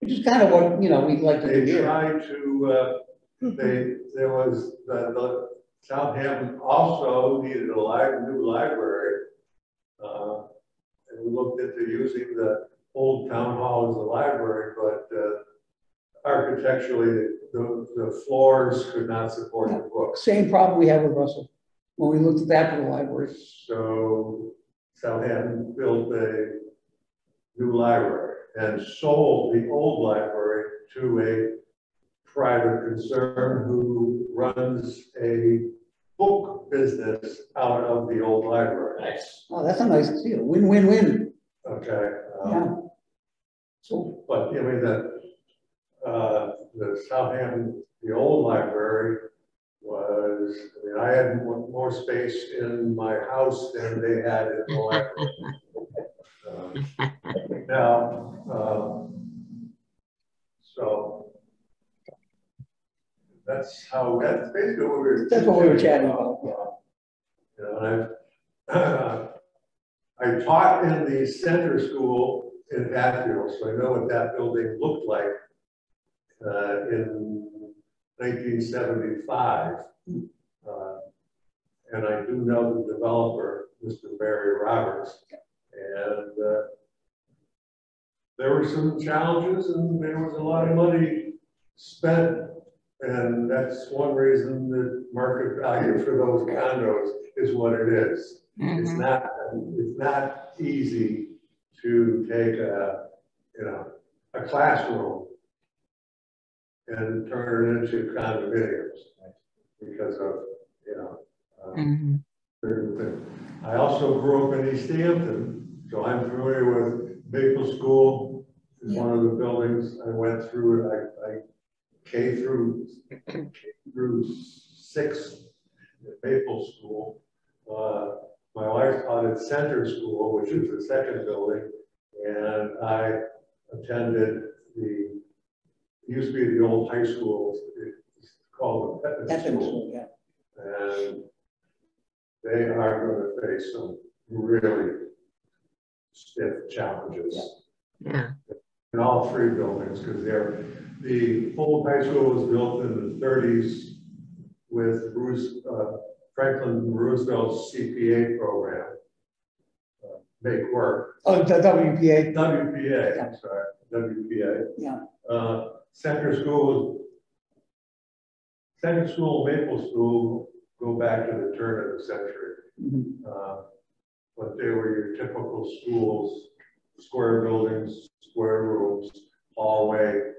which is kind of what, you know, we'd like to do They here. tried to, uh, they, there was, the, the Southampton also needed a li- new library. Uh, And we looked into using the old town hall as a library, but, uh, architecturally, the, the floors could not support the books. Same problem we have with Russell, when we looked at that for the library. So Southampton built a new library and sold the old library to a private concern who runs a book business out of the old library. Nice. Oh, that's a nice deal, win-win-win, Okay? um, yeah. So, But I mean, the, uh, the Southampton, the old library was, I mean, I had more, more space in my house than they had in the library. Um, Now, um, so that's how, that's basically what we were. That's what we were chatting about, yeah. You know, and I've, I taught in the center school in Hatfield, so I know what that building looked like uh, in nineteen seventy-five. Uh, And I do know the developer, Mr. Barry Roberts, and uh, there were some challenges and there was a lot of money spent. And that's one reason the market value for those condos is what it is. It's not, it's not easy to take a, you know, a classroom and turn it into condominiums because of, you know, um, Mhm. certain things. I also grew up in Easthampton, so I'm familiar with Maple School is one of the buildings I went through. I, I K through, K through six at Maple School. Uh, my wife taught at Center School, which is the second building, and I attended the, it used to be the old high school, it's called the Pepin that's School. yeah. And they are gonna face some really stiff challenges Yeah. in all three buildings, because they're, the old high school was built in the thirties with Bruce, uh, Franklin Roosevelt's CPA program. uh, Make work, Oh, the WPA, WPA, I'm sorry, WPA. yeah, Uh, Center School, Center School, Maple School go back to the turn of the century. mhm. Uh, But they were your typical schools, square buildings, square rooms, hallway,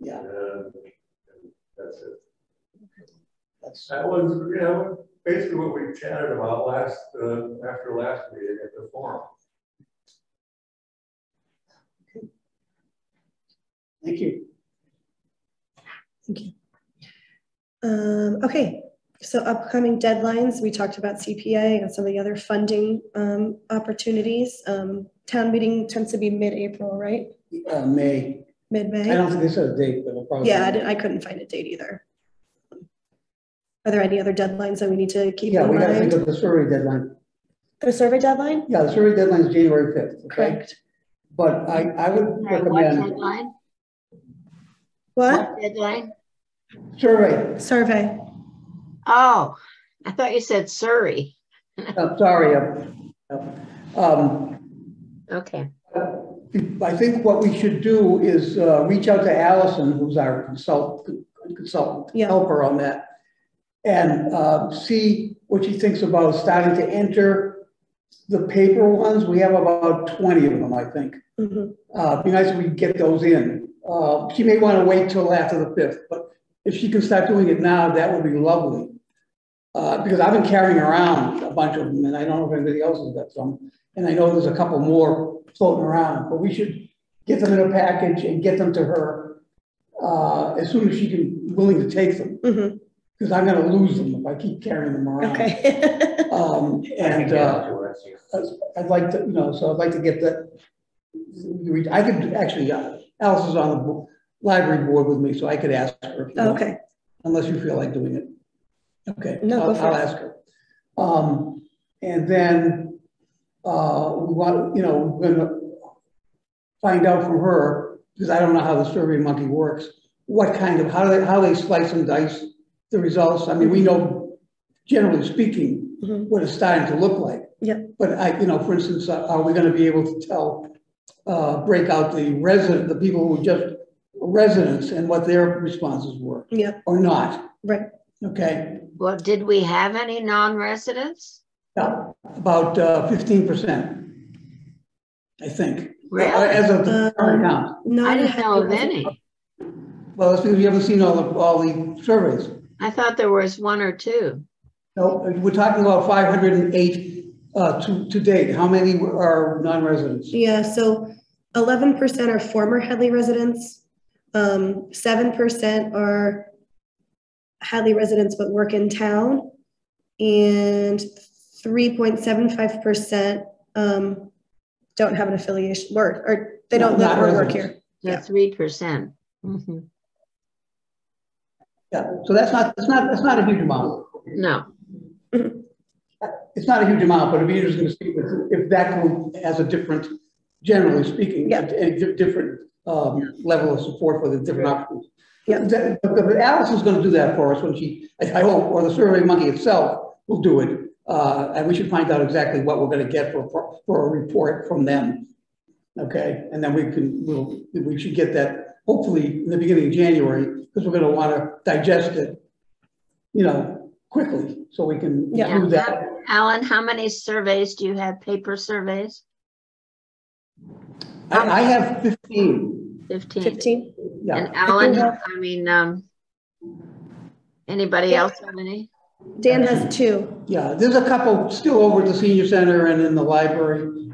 yeah, and and that's it. that's, That was, you know, basically what we chatted about last, uh, after last meeting at the forum. Thank you. Um, okay, so upcoming deadlines, we talked about CPA and some of the other funding, um, opportunities. Um, town meeting tends to be mid-April, right? Uh, May, I Mid-May? I don't think they said a date, but it'll probably. Yeah, I didn't, I couldn't find a date either. Are there any other deadlines that we need to keep Yeah, in we gotta think mind? of the survey deadline. The survey deadline? Yeah, the survey deadline is January fifth, okay? Correct. But I, I would Right, What recommend deadline? What? What deadline? survey, Survey. Oh, I thought you said Surrey. I'm sorry, uh, um, Okay, I think what we should do is, uh, reach out to Allison, who's our consultant, consultant, Yeah. helper on that. And, uh, see what she thinks about starting to enter the paper ones. We have about twenty of them, I think. Mhm. Uh, it'd be nice if we get those in. Uh, she may want to wait till after the fifth, but if she can start doing it now, that would be lovely. Uh, because I've been carrying around a bunch of them and I don't know if anybody else has got some. And I know there's a couple more floating around, but we should get them in a package and get them to her. Uh, as soon as she can, willing to take them, Mhm. because I'm gonna lose them if I keep carrying them around. Okay. Um, and, uh, it to her, see. I'd like to, you know, so I'd like to get that. I could, actually, uh, Alice is on the library board with me, so I could ask her. if you want, Okay, Unless you feel like doing it. Okay. No, go I'll- I'll ask her. Um, and then, uh, we want, you know, we're gonna find out from her, because I don't know how the Survey Monkey works, what kind of, how they, how they slice and dice the results. I mean, we know, generally speaking, Mhm. what it's starting to look like. Yeah. But I, you know, for instance, uh, are we gonna be able to tell, uh, break out the resident, the people who just residents and what their responses were, yeah, or not? right. Okay, well, did we have any non-residents? Now, about uh, fifteen percent, I think. Really? As of the Uh, current count. Not I a didn't know of any. Well, that's because you haven't seen all the, all the surveys. I thought there was one or two. No, we're talking about five hundred and eight uh, to, to date. How many are non-residents? Yeah, so eleven percent are former Hadley residents. Um, seven percent are Hadley residents but work in town. And three point seven five percent, um, don't have an affiliation, work, or they don't live or work residents. here. The three percent. Mhm. Yeah, so that's not, that's not, that's not a huge amount. No, It's not a huge amount, but it'd be interesting to see if, if that group has a different, generally speaking, Yeah. a di- different, um, level of support for the different options. Yeah. That- But but Alice is gonna do that for us when she, I, I hope, or the Survey Monkey itself will do it. Uh, and we should find out exactly what we're gonna get for, for- for a report from them. Okay, and then we can, we'll, we should get that hopefully in the beginning of January, because we're gonna wanna digest it, you know, quickly, so we can Yeah. do that. Alan, how many surveys do you have, paper surveys? I, I have fifteen. Fifteen? Fifteen. yeah. And Alan, I mean, um, anybody else have any? Dan has two. Yeah, there's a couple still over at the senior center and in the library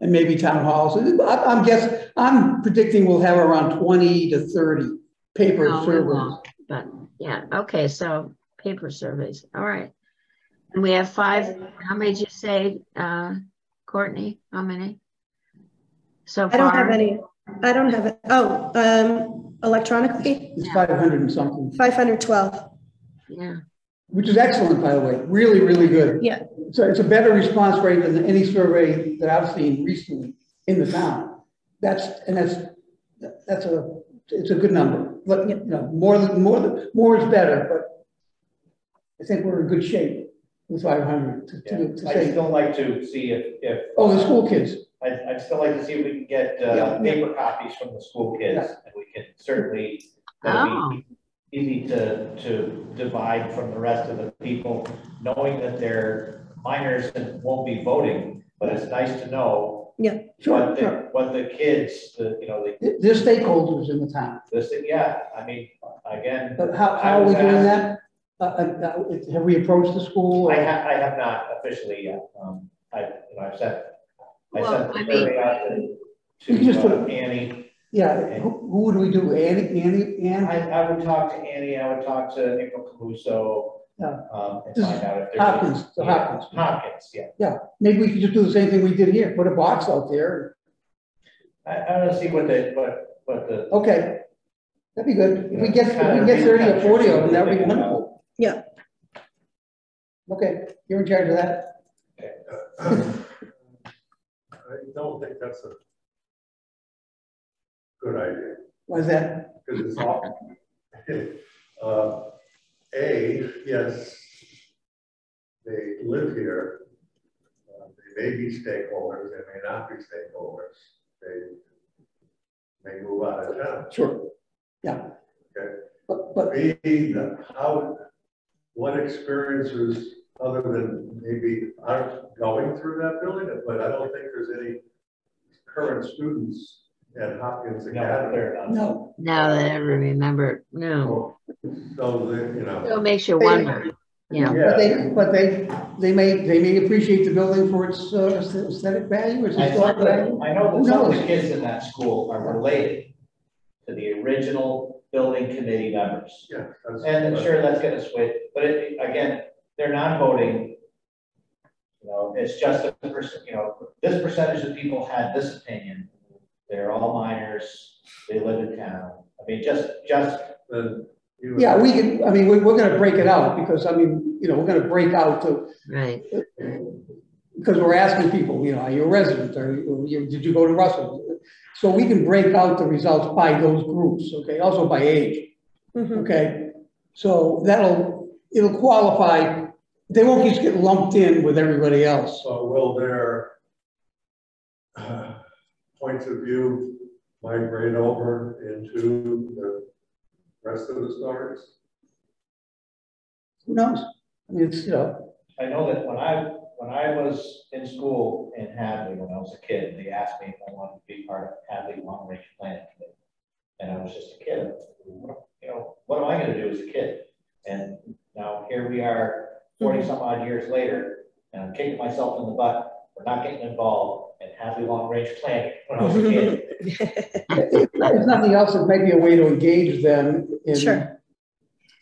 and maybe town halls. I, I'm guess, I'm predicting we'll have around twenty to thirty paper No, surveys. won't, But, yeah, okay, so paper surveys, all right. And we have five, how many did you say, uh, Courtney, how many? So far? I don't have any. I don't have it. Oh, um, electronically, It's five hundred and something, five hundred twelve. Yeah, which is excellent, by the way, really, really good. Yeah. So it's a better response rate than any survey that I've seen recently in the town. That's, and that's, that's a, it's a good number. But, you know, more than, more than, more is better, but I think we're in good shape with five hundred to, to to I'd say, still like to see if, if. oh, the school kids. I'd, I'd still like to see if we can get, uh, Yeah. paper copies from the school kids, Yeah. and we can certainly, Oh. that'd be easy to, to divide from the rest of the people, knowing that they're minors and won't be voting, but it's nice to know Sure, what sure. the, what the kids, the, you know, the, They're stakeholders in the town, this, yeah, I mean, again, but how, how are we doing that? Uh, uh, uh, have we approached the school? or- I have, I have not officially yet, um, I, you know, I've sent, I Well, sent I the mean- survey out to, You can just to put uh, Annie, Yeah, who, who would we do? Annie, Annie, And I, Ann? I would talk to Annie, I would talk to April Camuso. Yeah. Um, and This find out if there's. Hopkins, the Yeah, Hopkins. Hopkins, yeah. Yeah, maybe we could just do the same thing we did here, put a box out there. I, I wanna see what the, what, what the, Okay. That'd be good. If we get, if we get thirty or forty of them, that would be wonderful. Yeah. Okay, you're in charge of that? I don't think that's a good idea. Why's that? Because it's all, uh, A, yes, they live here. Uh, They may be stakeholders, they may not be stakeholders. They may move out of town. Sure. Yeah. Okay. But, but, B, the- how, what experiences other than maybe aren't going through that building, but I don't think there's any current students at Hopkins no, Academy. they're not. no, Now that I remember, no. So, they, you know. It makes you wonder, you know. but they, but they, they may, they may appreciate the building for its uh, aesthetic value, its I historic know that, value. I know that some of the kids in that school are related to the original building committee members. Yeah. that's- And sure, that's gonna switch, but it, again, they're not voting. You know, it's just a percent, you know, this percentage of people had this opinion. They're all minors, they live in town. I mean, just, just, Then you. Yeah, we can, I mean, we, we're gonna break it out because, I mean, you know, we're gonna break out the, Right, because we're asking people, you know, are you a resident, or you, did you go to Russell? So we can break out the results by those groups, okay, also by age, Mhm. okay? So that'll, it'll qualify, they won't just get lumped in with everybody else. So will their uh, points of view migrate over into the rest of the stories? Who knows? I mean, it's, you know, I know that when I, when I was in school in Hadley, when I was a kid, they asked me if I wanted to be part of Hadley Long Range Planning Committee. And I was just a kid, you know, what am I gonna do as a kid? And now here we are, forty mm-hmm. some odd years later, and I'm kicking myself in the butt for not getting involved in Hadley Long Range Planning when I was a kid. if nothing else, it might be a way to engage them in Sure.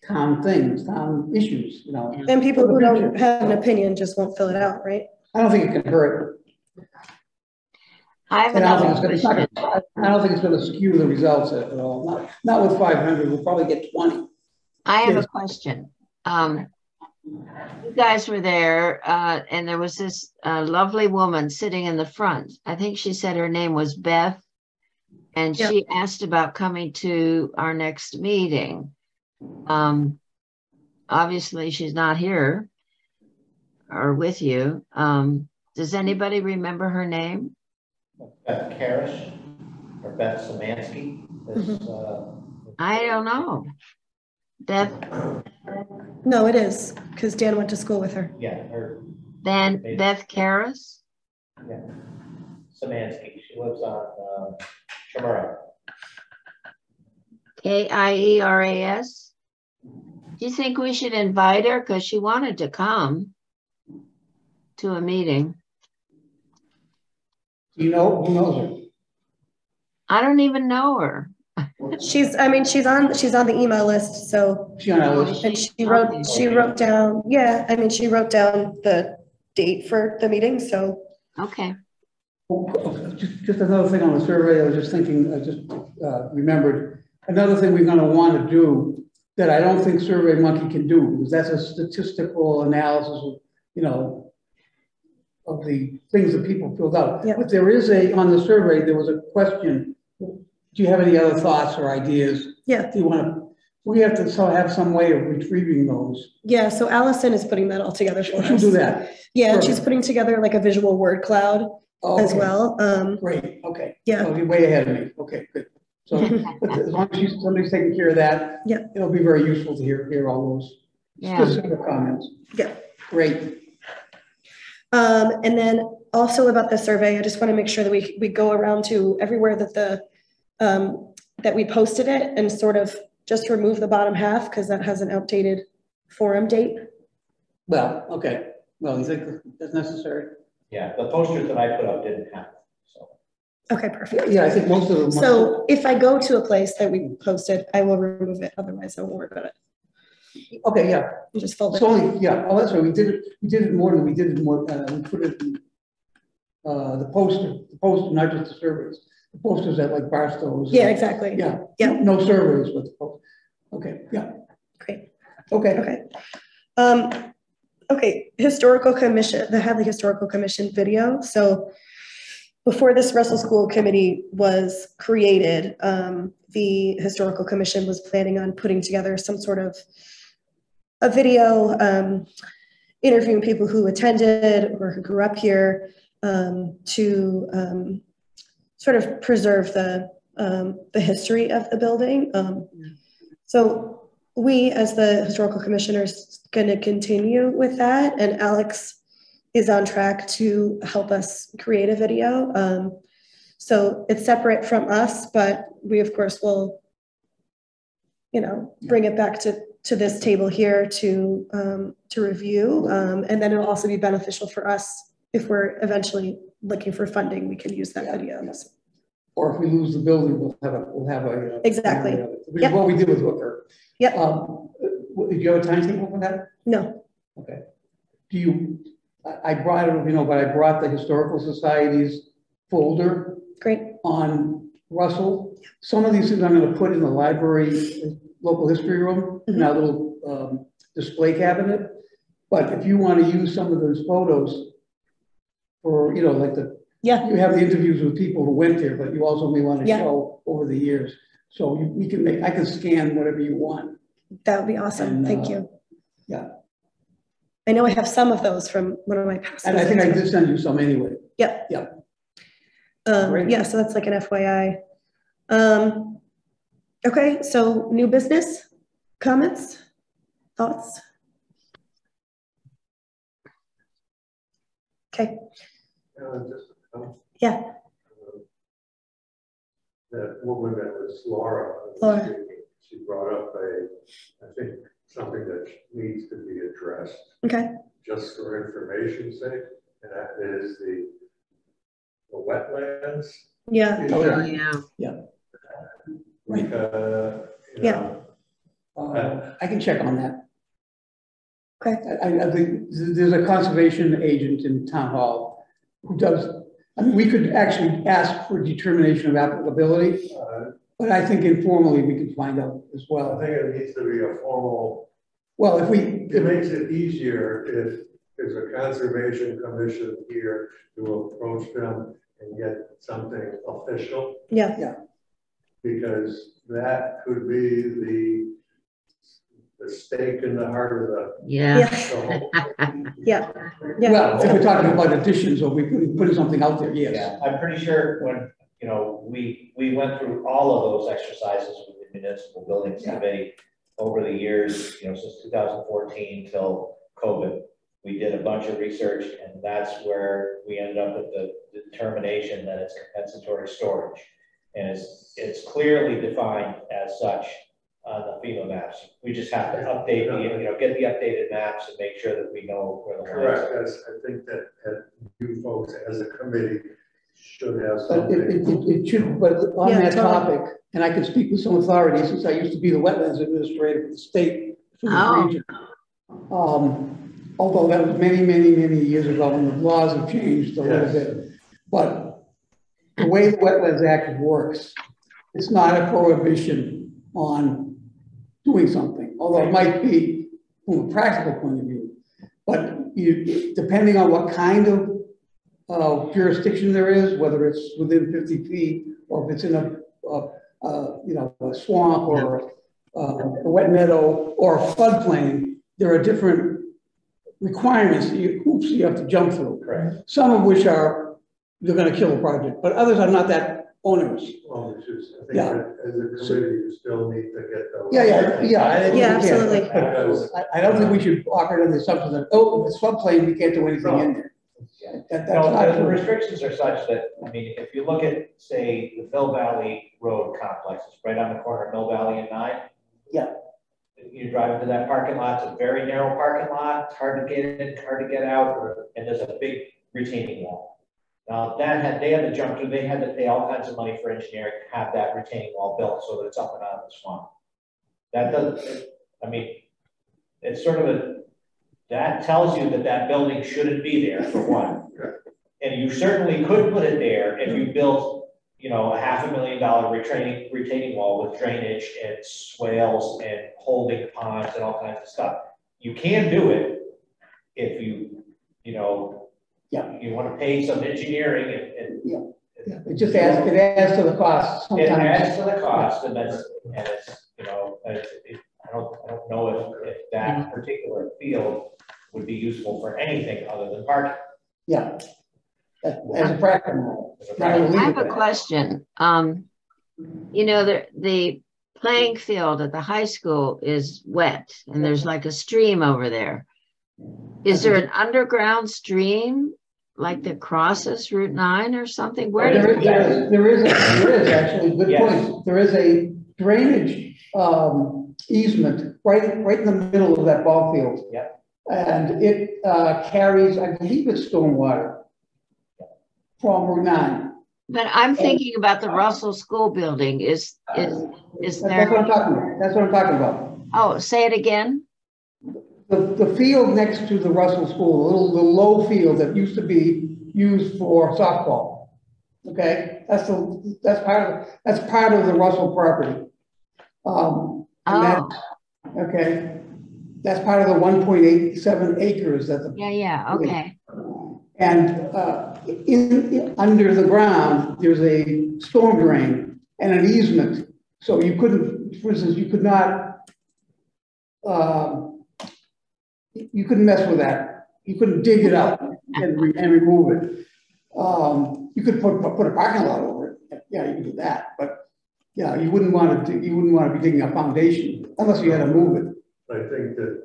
town things, town issues, you know? And people who don't have an opinion just won't fill it out, right? I don't think it can hurt. I have And I don't think it's gonna, question. it's not gonna- I don't think it's gonna skew the results at at all, not, not with five hundred, we'll probably get twenty. I have Yes. a question. Um, you guys were there, uh, and there was this, uh, lovely woman sitting in the front. I think she said her name was Beth. And Yep. she asked about coming to our next meeting. Um, obviously she's not here or with you. Um, does anybody remember her name? Beth Carish or Beth Samansky, this, uh, I don't know. Beth, No, it is, because Dan went to school with her. yeah, her, Van, Maybe. Beth Kieras? yeah. Samansky, she lives on, uh, Chamorro. K I E R A S? Do you think we should invite her? Because she wanted to come to a meeting. You know, who knows her? I don't even know her. She's, I mean, she's on, she's on the email list, so, She on our list? and she wrote, she wrote down, yeah, I mean, she wrote down the date for the meeting, so. Okay, Oh, oh, Just, just another thing on the survey, I was just thinking, I just uh, remembered, another thing we're gonna wanna do that I don't think Survey Monkey can do, because that's a statistical analysis of, you know, of the things that people filled out. Yeah. But there is a, on the survey, there was a question, do you have any other thoughts or ideas? Yeah. Do you wanna, we have to so have some way of retrieving those. Yeah, so Allison is putting that all together for She'll us. do that. Yeah, and she's putting together like a visual word cloud as well. Um, Great, okay. yeah, Oh, you're way ahead of me. Okay, good. So, as long as she's- somebody's taking care of that. Yeah. It'll be very useful to hear, hear all those yeah. specific comments. Yeah. Great. Um, and then also about the survey, I just want to make sure that we, we go around to everywhere that the, um, that we posted it and sort of just remove the bottom half because that has an outdated forum date. Well, okay. Well, you think that's necessary? Yeah, the posters that I put up didn't have, so. Okay, perfect. Yeah, I think most of them. So if I go to a place that we posted, I will remove it, otherwise I won't worry about it. Okay, yeah, I'll Just fold it's it. only, yeah, oh, that's right, we did it, we did it more than, we did it more, uh, we put it in, uh, the poster, the poster, not just the surveys, the posters at like Barstow's. Yeah, exactly. Yeah. Yeah. No surveys, the post, okay, yeah, Great, okay. okay. Um, okay, historical commission, the Hadley Historical Commission video, so before this Russell School Committee was created, um, the Historical Commission was planning on putting together some sort of a video, um, interviewing people who attended or who grew up here, um, to, um, sort of preserve the, um, the history of the building. Um, so we, as the historical commissioners, going to continue with that, and Alex is on track to help us create a video. Um, so it's separate from us, but we of course will, you know, bring it back to to this table here to um, to review, um, and then it'll also be beneficial for us if we're eventually looking for funding. We can use that Yeah, video. Or if we lose the building, we'll have a, we'll have a. uh, Exactly. Which is Yep. what we did with Hooker. Yep. Um, uh, did you have a timetable for that? No, Okay. Do you, I, I brought, I don't know if you know, but I brought the Historical Society's folder great. on Russell. Some of these things I'm gonna put in the library, local history room, in our little, um, display cabinet. But if you wanna use some of those photos for, you know, like the, Yeah, you have the interviews with people who went there, but you also may wanna Yeah. show over the years. So you, we can make, I can scan whatever you want. that would be awesome. And, Thank uh, you. yeah. I know I have some of those from one of my past. And I think I did send you some anyway. Yep. Yep. Um, yeah, so that's like an FYI. Um, okay, so new business, comments, thoughts? Okay, Uh, just, yeah, That woman that was Laura. Laura. She brought up a, I think, something that needs to be addressed, okay, just for information's sake, and that is the, the wetlands. yeah, Oh, yeah. yeah. Right. Uh, you Yeah. know, Uh, I can check on that. okay, I, I think there's a conservation agent in town hall who does, I mean, we could actually ask for determination of applicability, uh, but I think informally we can find out as well. I well. think it needs to be a formal, Well, if we, it makes it easier if there's a conservation commission here to approach them and get something official. Yeah, yeah, because that could be the, the stake in the heart of the, Yeah. yeah, the whole. yeah, yeah, well, if we're talking about additions or we put, putting something out there, yes. Yeah, I'm pretty sure when, you know, we, we went through all of those exercises with the municipal buildings Yeah. committee over the years, you know, since two thousand fourteen till COVID. We did a bunch of research and that's where we ended up with the determination that it's compensatory storage. And it's, it's clearly defined as such on the FEMA maps. We just have to update the, you know, get the updated maps and make sure that we know where the lines Correct, are. that's, I think that, that you folks as a committee should have But it, it, it- it should, but on Yeah, that totally. topic, and I can speak with some authority since I used to be the wetlands administrator for the state. for the Oh. region. Um, although that was many, many, many years ago and the laws have changed a little bit. But the way the Wetlands Act works, it's not a prohibition on doing something, although it might be from a practical point of view. But you, depending on what kind of uh, jurisdiction there is, whether it's within fifty feet or if it's in a, a, a, you know, a swamp or a, a wet meadow or a floodplain, there are different requirements, that you- hoops you have to jump through. Correct. Some of which are, they're gonna kill the project, but others are not that onerous. Well, it's just, I think Yeah. that as a committee, you still need to get those. Yeah, yeah, yeah. I think we Yeah, can. absolutely. Because I, I don't think we should operate on the assumption that, oh, if it's floodplain, we can't do anything in there. That, that's No, not the- the true. restrictions are such that, I mean, if you look at, say, the Mill Valley Road complex, it's right on the corner of Mill Valley and Nine. Yeah. You drive into that parking lot, it's a very narrow parking lot, it's hard to get in, hard to get out, and there's a big retaining wall. Now, that had, they had to jump through, they had to pay all kinds of money for engineering to have that retaining wall built so that it's up and out of the swamp. That doesn't, I mean, it's sort of a, that tells you that that building shouldn't be there for one. And you certainly could put it there if you built, you know, a half a million dollar retaining, retaining wall with drainage and swales and holding ponds and all kinds of stuff. You can do it if you, you know, Yeah. you wanna pay some engineering and, and Yeah, It just adds, it adds to the cost it adds to the cost and that's, and it's, you know, it's, it, I don't, I don't know if, if that particular field would be useful for anything other than parking. Yeah. As as a practical. as a matter. I have a question. Um, you know, the, the playing field at the high school is wet and there's like a stream over there. Is there an underground stream like that crosses Route nine or something? Where there, does there, is, there, is, there is actually, good Yes. point. There is a drainage, um, easement right, right in the middle of that ball field. Yep. And it, uh, carries, I believe it's stormwater from Route nine. But I'm thinking about the Russell School Building. Is, is, is That's what I'm talking about. That's what I'm talking about. oh, say it again? The, the field next to the Russell School, the little, the low field that used to be used for softball. Okay, that's the, that's part of, that's part of the Russell property. Um, and that, Oh, okay, that's part of the one point eight seven acres that the, yeah, yeah, okay. and, uh, in, in- under the ground, there's a storm drain and an easement. So you couldn't, for instance, you could not, um, you couldn't mess with that. You couldn't dig it up and, re- and remove it. Um, you could put, put a parking lot over it. Yeah, you could do that, but, yeah, you wouldn't want to, you wouldn't want to be digging a foundation unless you had to move it. I think that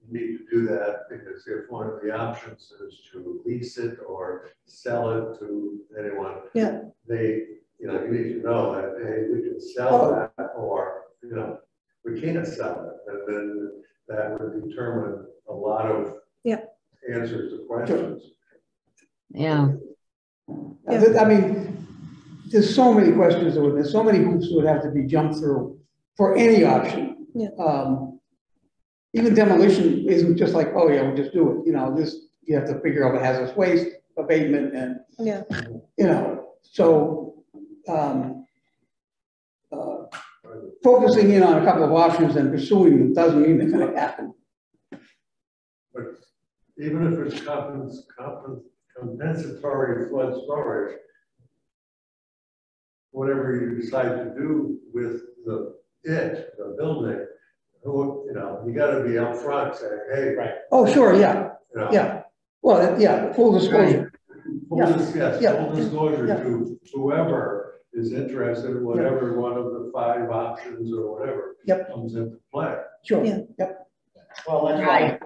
you need to do that because if one of the options is to lease it or sell it to anyone. Yeah. They, you know, you need to know that, hey, we can sell that or, you know, we can't sell it. And then that would determine a lot of. Yeah. Answers to questions. Yeah, I I mean, there's so many questions, that would- there's so many hoops that would have to be jumped through for any option. Yeah. Um, Even demolition isn't just like, oh yeah, we'll just do it, you know, this, you have to figure out the hazardous waste abatement and, Yeah. you know, so, um, focusing in on a couple of options and pursuing them doesn't mean they're gonna happen. But even if it's compens, compens, compensatory flood storage, whatever you decide to do with the, it, the building, who, you know, you gotta be upfront saying, hey, Right. Oh, sure, yeah, you know. yeah, well, yeah, full disclosure, Full Yeah. dis- yes, Yeah. full disclosure Yeah. to whoever is interested in whatever one of the five options or whatever. Yep. Comes into play. sure, Yeah. yep, Well, that's why,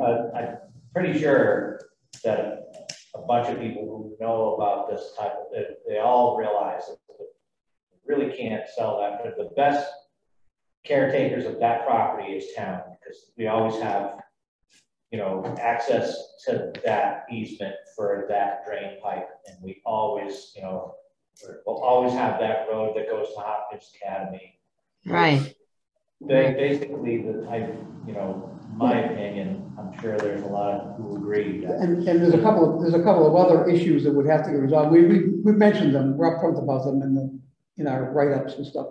uh, I'm pretty sure that a bunch of people who know about this type of, they, they all realize that they really can't sell that, but the best caretakers of that property is town, because we always have, you know, access to that easement for that drain pipe, and we always, you know, we'll always have that road that goes to Hopkins Academy, right. they basically, the, I, you know, my opinion, I'm sure there's a lot of who agree that. and, and there's a couple, of there's a couple of other issues that would have to get resolved, we, we, we mentioned them, we're upfront about them in the, in our write-ups and stuff.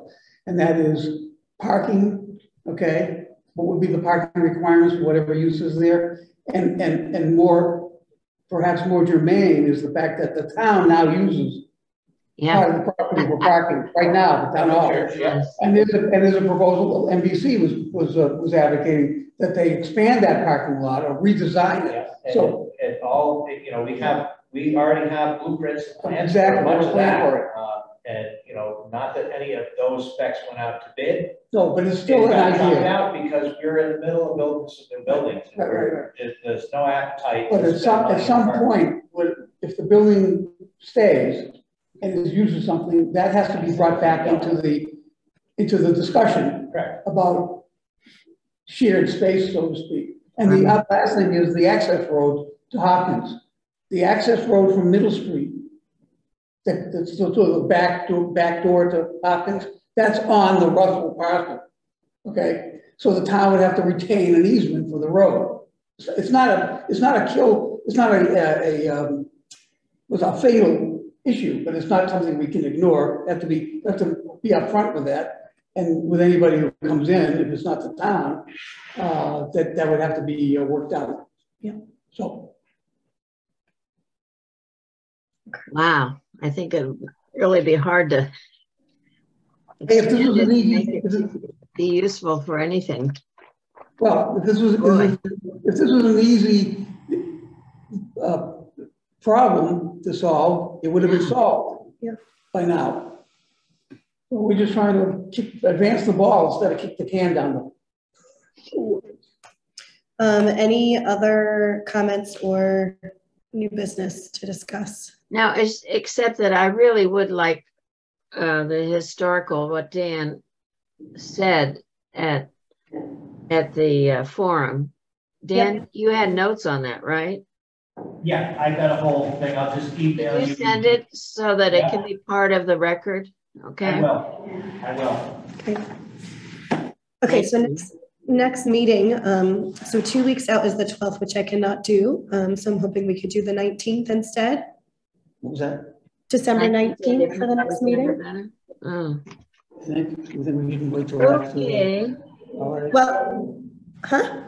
And that is parking, okay, what would be the parking requirements for whatever use is there? And, and, and more, perhaps more germane is the fact that the town now uses Yeah, part of the property for parking, right now, the town hall. Church, yeah. And there's a, and there's a proposal, MBC was, was, uh, was advocating that they expand that parking lot or redesign it. Yeah, and So- it, it all, you know, we have, we already have blueprints and plans for Exactly, much of plan for that. Uh, and, you know, not that any of those specs went out to bid. No, but it's still It an got dropped idea. out because we're in the middle of building some new buildings. and Right, right, we're- there- There's no appetite. But at spend some, money at some parking. point, when- if the building stays and is for something, that has to be brought back into the, into the discussion Correct. about shared space, so to speak. And the other last thing is the access road to Hopkins. the access road from Middle Street, that, that's sort of the back door, back door to Hopkins, that's on the Russell parcel. Okay, so the town would have to retain an easement for the road. It's not a, it's not a kill, it's not a, a, a, um, was a fatal issue, but it's not something we can ignore, have to be, have to be upfront with that. And with anybody who comes in, if it's not the town, uh, that, that would have to be uh, worked out. Yeah. So, Wow, I think it'd really be hard to if this was an easy- make it if it- be useful for anything. well, if this was, if Boy. if this was an easy, uh, problem to solve, it would have been solved. Yeah. By now. Well, We're just trying to kick, advance the ball instead of kick the can down the Um, any other comments or new business to discuss? Now, it's, except that I really would like uh, the historical, what Dan said at, at the uh, forum. Dan, you had notes on that, right? Yeah, I've got a whole thing, I'll just email Can you. you send it so that it can be part of the record? Okay. I Okay, will, I will. Okay. Okay, so next, next meeting, um, so two weeks out is the twelfth, which I cannot do. Um, so I'm hoping we could do the nineteenth instead, What was that? December nineteenth for the next meeting. Oh, I think, I think we should wait till after. Okay, holiday. Well, huh?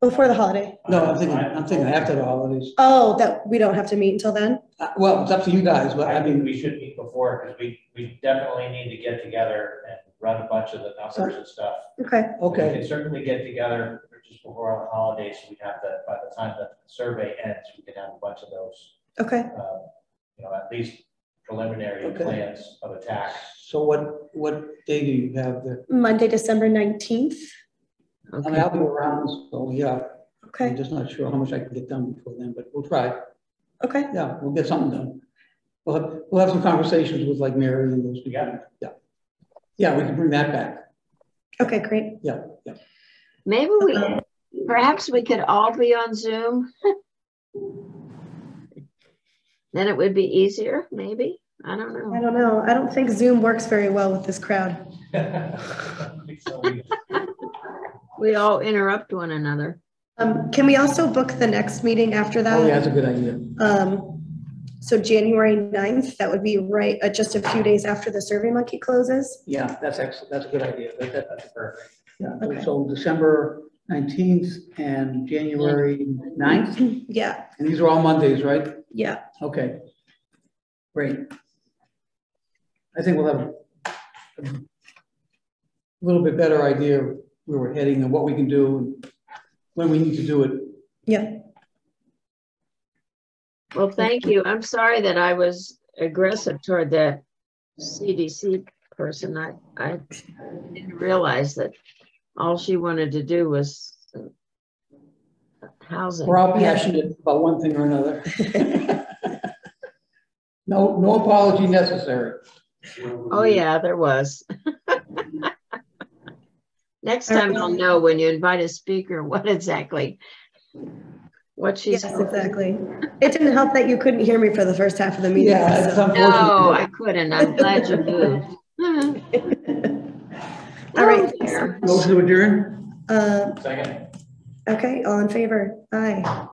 Before the holiday. No, I'm thinking, I'm thinking after the holidays. Oh, that, we don't have to meet until then? Uh, Well, it's up to you guys, but I I think mean, we should meet before, because we, we definitely need to get together and run a bunch of the numbers and stuff. Okay, Okay. We okay, can certainly get together just before the holidays, so we have the, by the time the survey ends, we can have a bunch of those, okay. uh, you know, at least preliminary Okay. plans of attack. so what, what day do you have there? Monday, December nineteenth. I mean, okay. I'll be around, so yeah, Okay. I'm Okay, just not sure how much I can get done before then, but we'll try. okay, Yeah, we'll get something done. We'll have, we'll have some conversations with like Mary and those people. Yeah. Yeah. Yeah, we can bring that back. okay, great. Yeah, yeah. Maybe we, perhaps we could all be on Zoom. Then it would be easier, maybe? I don't know. I don't know. I don't think Zoom works very well with this crowd. So we- We all interrupt one another. Um, can we also book the next meeting after that? Oh, yeah, that's a good idea. Um, so January 9th, that would be right, uh, just a few days after the Survey Monkey closes? Yeah, that's excellent. That's a good idea. That- that- That's perfect. Yeah, Okay. so December nineteenth and January 9th, Yeah, and these are all Mondays, right? yeah, Okay. Great. I think we'll have a little bit better idea where we're heading and what we can do and when we need to do it. yeah. Well, thank you. I'm sorry that I was aggressive toward the CDC person. I, I didn't realize that all she wanted to do was uh, housing. We're all passionate about one thing or another. No, no apology necessary. Oh, yeah, there was. Next time I'll know when you invite a speaker, what exactly, what she's. Yes, exactly. It didn't help that you couldn't hear me for the first half of the meeting. Yeah, it's so- No, I couldn't. I'm glad you moved. All right. Motion to adjourn? Uh, Second. okay, all in favor? Aye.